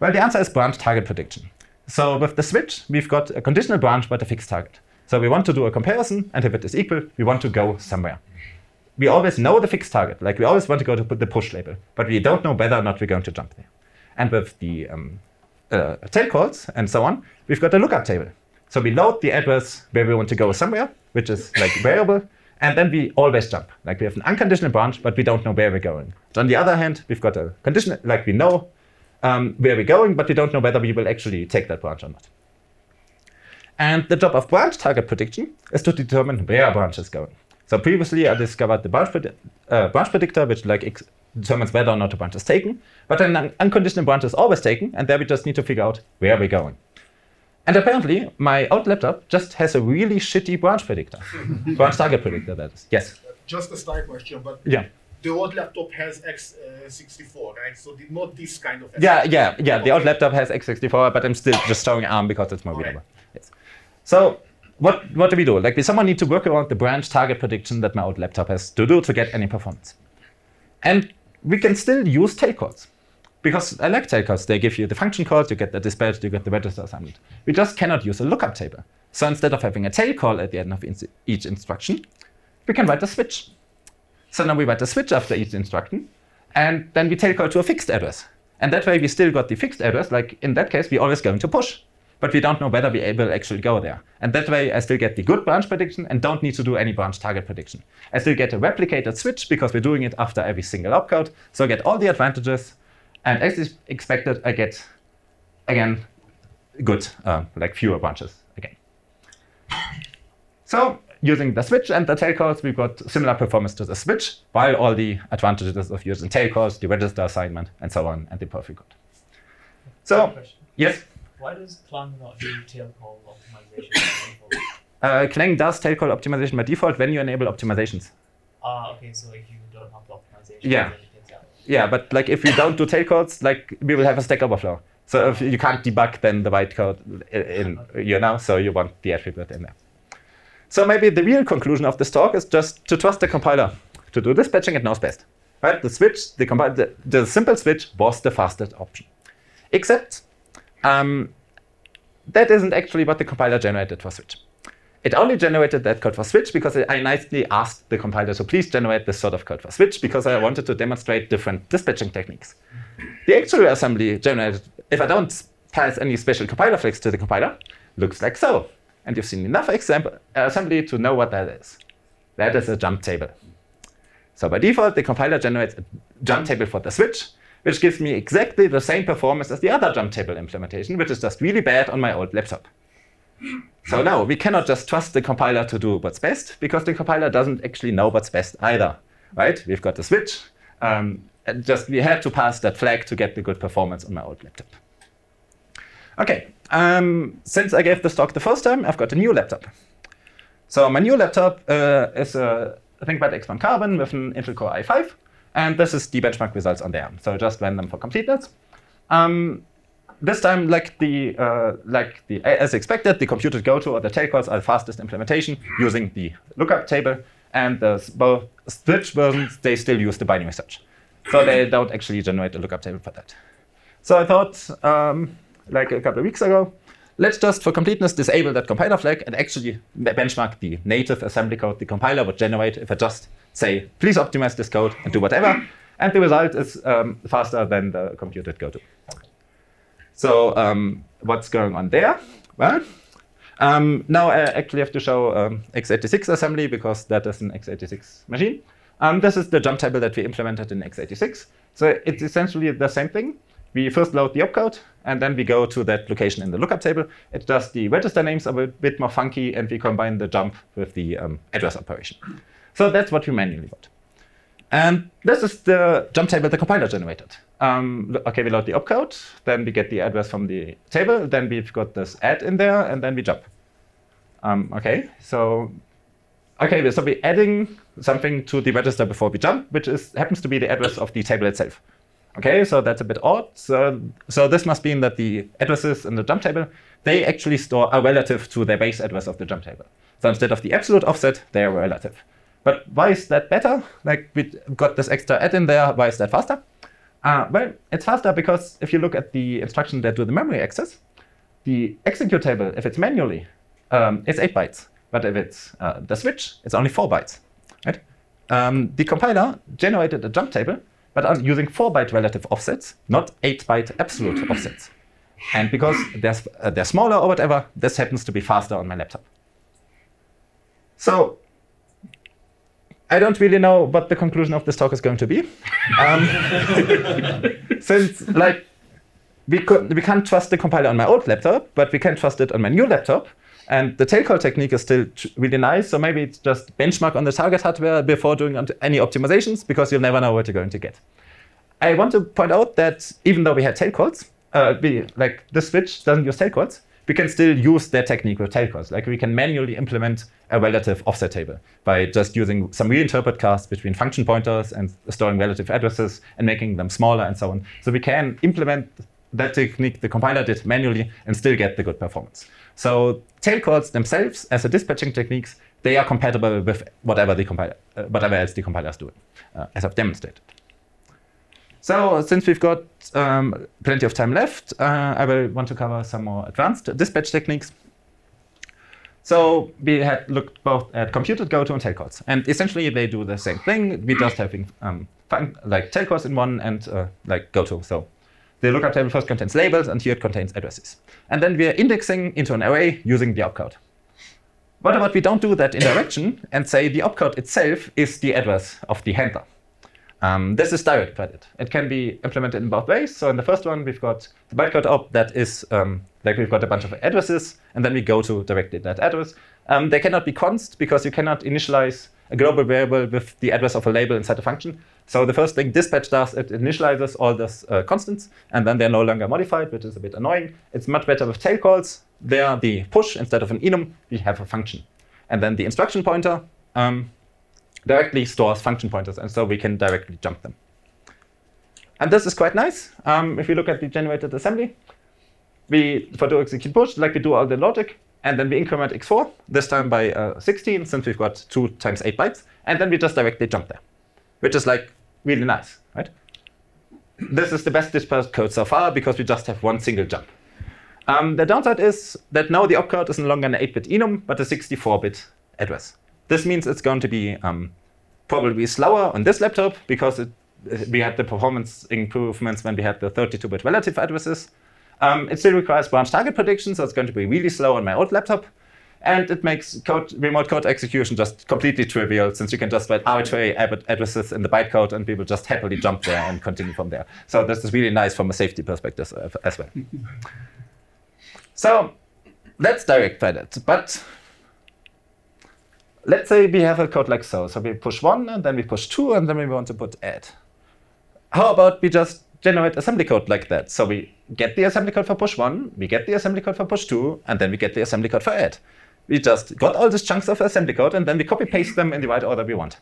Well, the answer is branch target prediction. So with the switch, we've got a conditional branch but a fixed target. So we want to do a comparison, and if it is equal, we want to go somewhere. We always know the fixed target, like we always want to go to put the push label, but we don't know whether or not we're going to jump there. And with the um, uh, tail calls and so on, we've got a lookup table. So we load the address where we want to go somewhere, which is like [LAUGHS] variable, and then we always jump. Like we have an unconditional branch, but we don't know where we're going. On the other hand, we've got a conditional, like we know um, where we're going, but we don't know whether we will actually take that branch or not. And the job of branch target prediction is to determine where a branch is going. So previously I discovered the branch, uh, branch predictor, which like determines whether or not a branch is taken. But an un unconditional branch is always taken, and there we just need to figure out where we're going. And apparently, my old laptop just has a really shitty branch predictor. [LAUGHS] branch target predictor, that is. Yes. Just a side question, but Yeah. The old laptop has x64, right? So the, not this kind of. Yeah, yeah, yeah. The old laptop has x64, but I'm still just showing ARM because it's more Okay. readable. Yes. So what what do we do? Like, we someone need to work around the branch target prediction that my old laptop has to do to get any performance. And we can still use tail calls. Because I like tail calls. They give you the function calls, you get the dispatch, you get the register assignment. We just cannot use a lookup table. So instead of having a tail call at the end of each instruction, we can write a switch. So now we write a switch after each instruction, and then we tail call to a fixed address. And that way we still got the fixed address, like in that case, we always going to push. But we don't know whether we will actually go there. And that way I still get the good branch prediction and don't need to do any branch target prediction. I still get a replicated switch because we're doing it after every single opcode. So I get all the advantages. And as expected, I get, again, good, uh, like fewer branches again. So using the switch and the tail calls, we've got similar performance to the switch, while all the advantages of using tail calls, the register assignment, and so on, and the perfect good. So, yes, Why does Clang not do tail call optimization? [COUGHS] uh, Clang does tail call optimization by default when you enable optimizations. Ah, okay, so if you don't have the optimization, Yeah. then it gets out. Yeah, but like if you don't do tail calls, like we will have a stack overflow. So if you can't debug, then the byte code in, in you know, so you want the attribute in there. So maybe the real conclusion of this talk is just to trust the compiler. To do dispatching, it knows best. Right? The switch, the, the, the simple switch was the fastest option. Except um, that isn't actually what the compiler generated for switch. It only generated that code for switch because I nicely asked the compiler to please generate this sort of code for switch because I wanted to demonstrate different dispatching techniques. The actual assembly generated, if I don't pass any special compiler flags to the compiler, looks like so. And you've seen enough example, assembly to know what that is. That is a jump table. So by default, the compiler generates a jump table for the switch, which gives me exactly the same performance as the other jump table implementation, which is just really bad on my old laptop. So no, we cannot just trust the compiler to do what's best because the compiler doesn't actually know what's best either, right? We've got the switch. Um, just we had to pass that flag to get the good performance on my old laptop. Okay, um, since I gave this talk the first time, I've got a new laptop. So my new laptop uh, is a ThinkPad X1 Carbon with an Intel Core i5, and this is the benchmark results on there. So just ran them for completeness. Um, this time, like the uh, like the as expected, the computed goto or the tail calls are the fastest implementation using the lookup table, and the both switch versions they still use the binary search, so they don't actually generate a lookup table for that. So I thought, um, like a couple of weeks ago, let's just for completeness disable that compiler flag and actually benchmark the native assembly code the compiler would generate if I just say, please optimize this code and do whatever, and the result is um, faster than the computed goto. So um, what's going on there? Well, um, now I actually have to show um, x86 assembly because that is an x86 machine. Um, this is the jump table that we implemented in x86. So it's essentially the same thing. We first load the opcode, and then we go to that location in the lookup table. It does the register names a bit more funky, and we combine the jump with the um, address operation. So that's what we manually wrote. And this is the jump table the compiler generated. Um, okay, we load the opcode, then we get the address from the table, then we've got this add in there, and then we jump. Um, okay, so okay, so we're adding something to the register before we jump, which is happens to be the address of the table itself. Okay, so that's a bit odd. So, so this must mean that the addresses in the jump table they actually store are relative to their base address of the jump table. So instead of the absolute offset, they are relative. But why is that better? Like we got this extra add in there. Why is that faster? Uh, well, it's faster because if you look at the instruction that do the memory access, the execute table, if it's manually, um, it's eight bytes. But if it's uh, the switch, it's only four bytes. Right? Um, the compiler generated a jump table, but on- using four byte relative offsets, not eight byte absolute offsets. And because they're, uh, they're smaller or whatever, this happens to be faster on my laptop. So I don't really know what the conclusion of this talk is going to be. [LAUGHS] Um, since like we could we can't trust the compiler on my old laptop, but we can trust it on my new laptop. And the tail call technique is still really nice. So maybe it's just benchmark on the target hardware before doing any optimizations because you'll never know what you're going to get. I want to point out that even though we had tail calls, uh, we, like this switch doesn't use tail calls, we can still use that technique with tail calls. Like we can manually implement a relative offset table by just using some reinterpret casts between function pointers and storing relative addresses and making them smaller and so on. So we can implement that technique the compiler did manually and still get the good performance. So tail calls themselves as a dispatching techniques, they are compatible with whatever the uh, whatever else the compiler is doing, uh, as I've demonstrated. So since we've got um, plenty of time left, uh, I will want to cover some more advanced dispatch techniques. So we had looked both at computed goto and tail calls, and essentially they do the same thing. We just having um, like tail calls in one and uh, like goto. So the lookup table first contains labels, and here it contains addresses, and then we are indexing into an array using the opcode. What about we don't do that in direction and say the opcode itself is the address of the handler? Um, this is direct threaded. It can be implemented in both ways. So in the first one, we've got the bytecode op that is um, like we've got a bunch of addresses, and then we go to directly that address. Um, they cannot be const because you cannot initialize a global variable with the address of a label inside a function. So the first thing dispatch does, it initializes all those uh, constants, and then they're no longer modified, which is a bit annoying. It's much better with tail calls. There, the push instead of an enum, we have a function, and then the instruction pointer. Um, directly stores function pointers, and so we can directly jump them. And this is quite nice. Um, if we look at the generated assembly, we for do execute push, like we do all the logic, and then we increment x4, this time by uh, 16, since we've got 2 times 8 bytes, and then we just directly jump there, which is like really nice, right? This is the best dispersed code so far because we just have one single jump. Um, the downside is that now the opcode is no longer an 8-bit enum, but a 64-bit address. This means it's going to be um, probably slower on this laptop because it, we had the performance improvements when we had the 32-bit relative addresses. Um, it still requires branch target prediction, so it's going to be really slow on my old laptop. And it makes code, remote code execution just completely trivial since you can just write arbitrary ad- addresses in the bytecode and people just happily jump there and continue from there. So this is really nice from a safety perspective as well. [LAUGHS] so that's direct threaded, but let's say we have a code like so. So we push one, and then we push two, and then we want to put add. How about we just generate assembly code like that? So we get the assembly code for push one, we get the assembly code for push two, and then we get the assembly code for add. We just got all these chunks of assembly code, and then we copy paste them in the right order we want.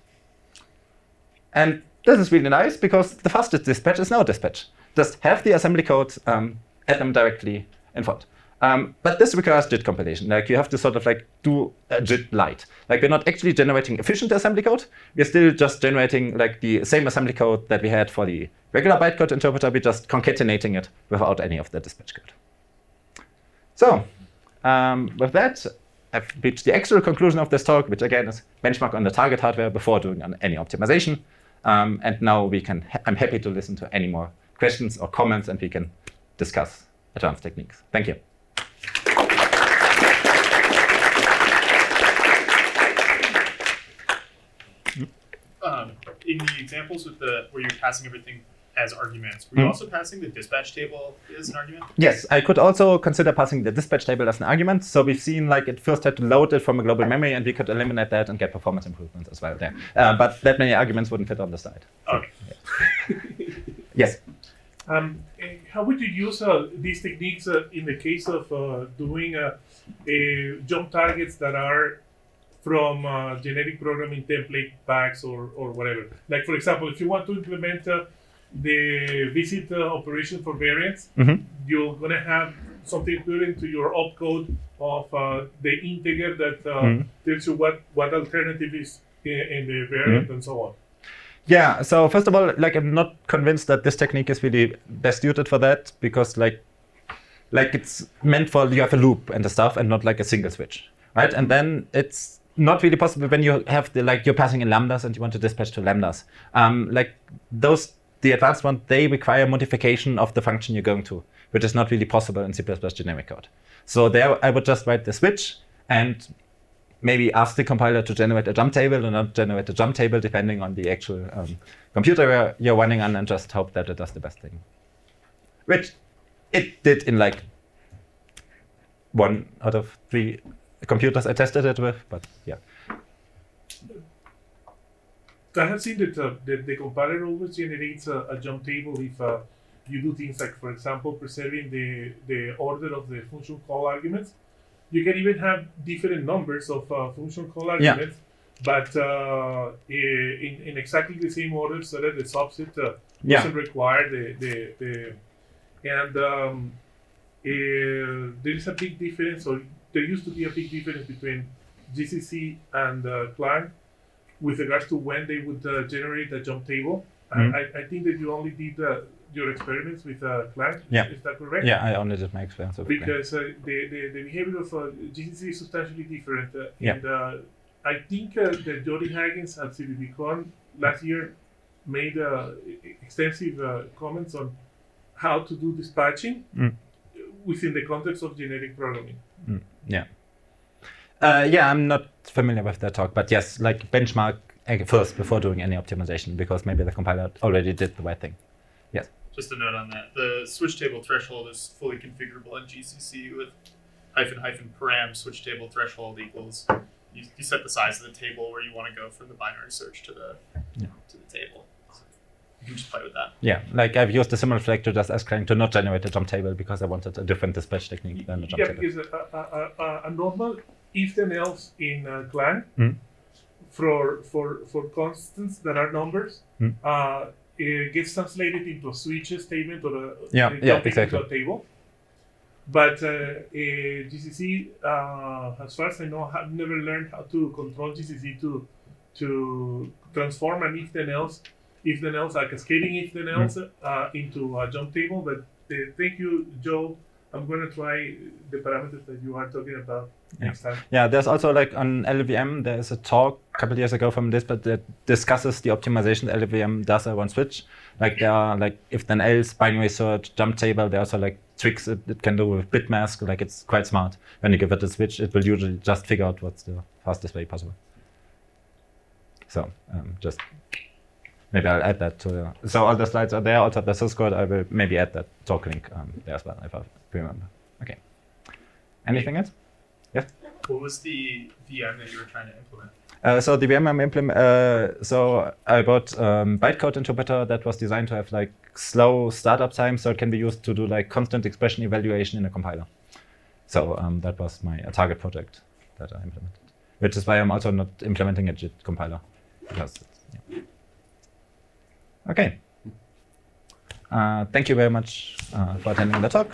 And this is really nice because the fastest dispatch is now dispatch. Just have the assembly code, um, add them directly in front. Um, but this requires JIT compilation. Like you have to sort of like do a JIT light. Like we're not actually generating efficient assembly code. We're still just generating like the same assembly code that we had for the regular bytecode interpreter. We're just concatenating it without any of the dispatch code. So um, with that, I've reached the actual conclusion of this talk, which again is benchmark on the target hardware before doing any optimization. Um, and now we can. I'm happy to listen to any more questions or comments, and we can discuss advanced techniques. Thank you. um, in the examples with the where you're passing everything as arguments. Were you Mhm. also passing the dispatch table as an argument? Yes, I could also consider passing the dispatch table as an argument. So we've seen like it first had to load it from a global memory, and we could eliminate that and get performance improvements as well there. Uh, but that many arguments wouldn't fit on the side. Okay. [LAUGHS] Yes. Um, how would you use uh, these techniques uh, in the case of uh, doing uh, jump targets that are from uh, generic programming template packs or, or whatever? Like, for example, if you want to implement uh, the visit uh, operation for variants, Mhm. you're going to have something put into your opcode of uh, the integer that uh, Mhm. tells you what, what alternative is in, in the variant and so on. Yeah, so first of all, like I'm not convinced that this technique is really best suited for that because like like it's meant for you have a loop and the stuff and not like a single switch. Right? And then it's not really possible when you have the like you're passing in lambdas and you want to dispatch to lambdas. Um, like those the advanced one, they require modification of the function you're going to, which is not really possible in C generic code. So there I would just write the switch and maybe ask the compiler to generate a jump table or not generate a jump table depending on the actual um, computer you're- you're running on and just hope that it does the best thing. Which it did in like one out of three computers I tested it with, but yeah. I have seen that uh, compiler always generates a, a jump table if uh, you do things like, for example, preserving the, the order of the function call arguments. You can even have different numbers of uh, function call Yeah. arguments, but uh, in, in exactly the same order so that the subset uh, doesn't require the, the, the and um, uh, there is a big difference, or there used to be a big difference between GCC and uh, Clang with regards to when they would uh, generate a jump table. Mhm. I, I think that you only did uh, your experiments with uh, Clang. Yeah. Is that correct? Yeah, I only did my experiments with. Because uh, the, the, the behavior of uh, GCC is substantially different. Uh, Yeah. And uh, I think uh, that Jody Hagins at CppCon last year made extensive uh, comments on how to do dispatching Mm. within the context of generic programming. Mm, yeah. Uh, yeah, I'm not familiar with that talk, but yes, like benchmark first before doing any optimization because maybe the compiler already did the right thing. Yes. Just a note on that. The switch table threshold is fully configurable in GCC with hyphen hyphen param switch table threshold equals. You, you set the size of the table where you want to go from the binary search to the Yeah. to the table. So you can just play with that. Yeah, like I've used a similar flag to just ask Clang to not generate a jump table because I wanted a different dispatch technique than a jump Yeah, table. because a, a, a, a normal if then else in uh, Clang Mm. for, for, for constants that are numbers Mm. uh, it gets translated into a switch statement or a, Yeah, a yeah, exactly. a table. But uh, GCC, uh, as far as I know, have never learned how to control GCC to to transform an if then else, if then else, like a cascading if then Mm. else uh, into a jump table. But uh, thank you, Joe. I'm going to try the parameters that you are talking about Yeah. next time. Yeah, there's also like on LLVM, there's a talk a couple years ago from this, but that discusses the optimization LLVM does on switch. Like there are like if then else, binary search, jump table. There are also like tricks it, it can do with bit mask. Like it's quite smart. When you give it a switch, it will usually just figure out what's the fastest way possible. So um, just maybe I'll add that to the, so all the slides are there. Also the source code, I will maybe add that talk link um, there as well if I remember. Okay. Anything else? Yes. What was the VM that you were trying to implement? Uh, so the VMM implement. Uh, so I bought um, bytecode interpreter that was designed to have like slow startup time, so it can be used to do like constant expression evaluation in a compiler. So um, that was my uh, target project that I implemented, which is why I'm also not implementing a JIT compiler because. It's, yeah. Okay. Uh, thank you very much uh, for attending the talk.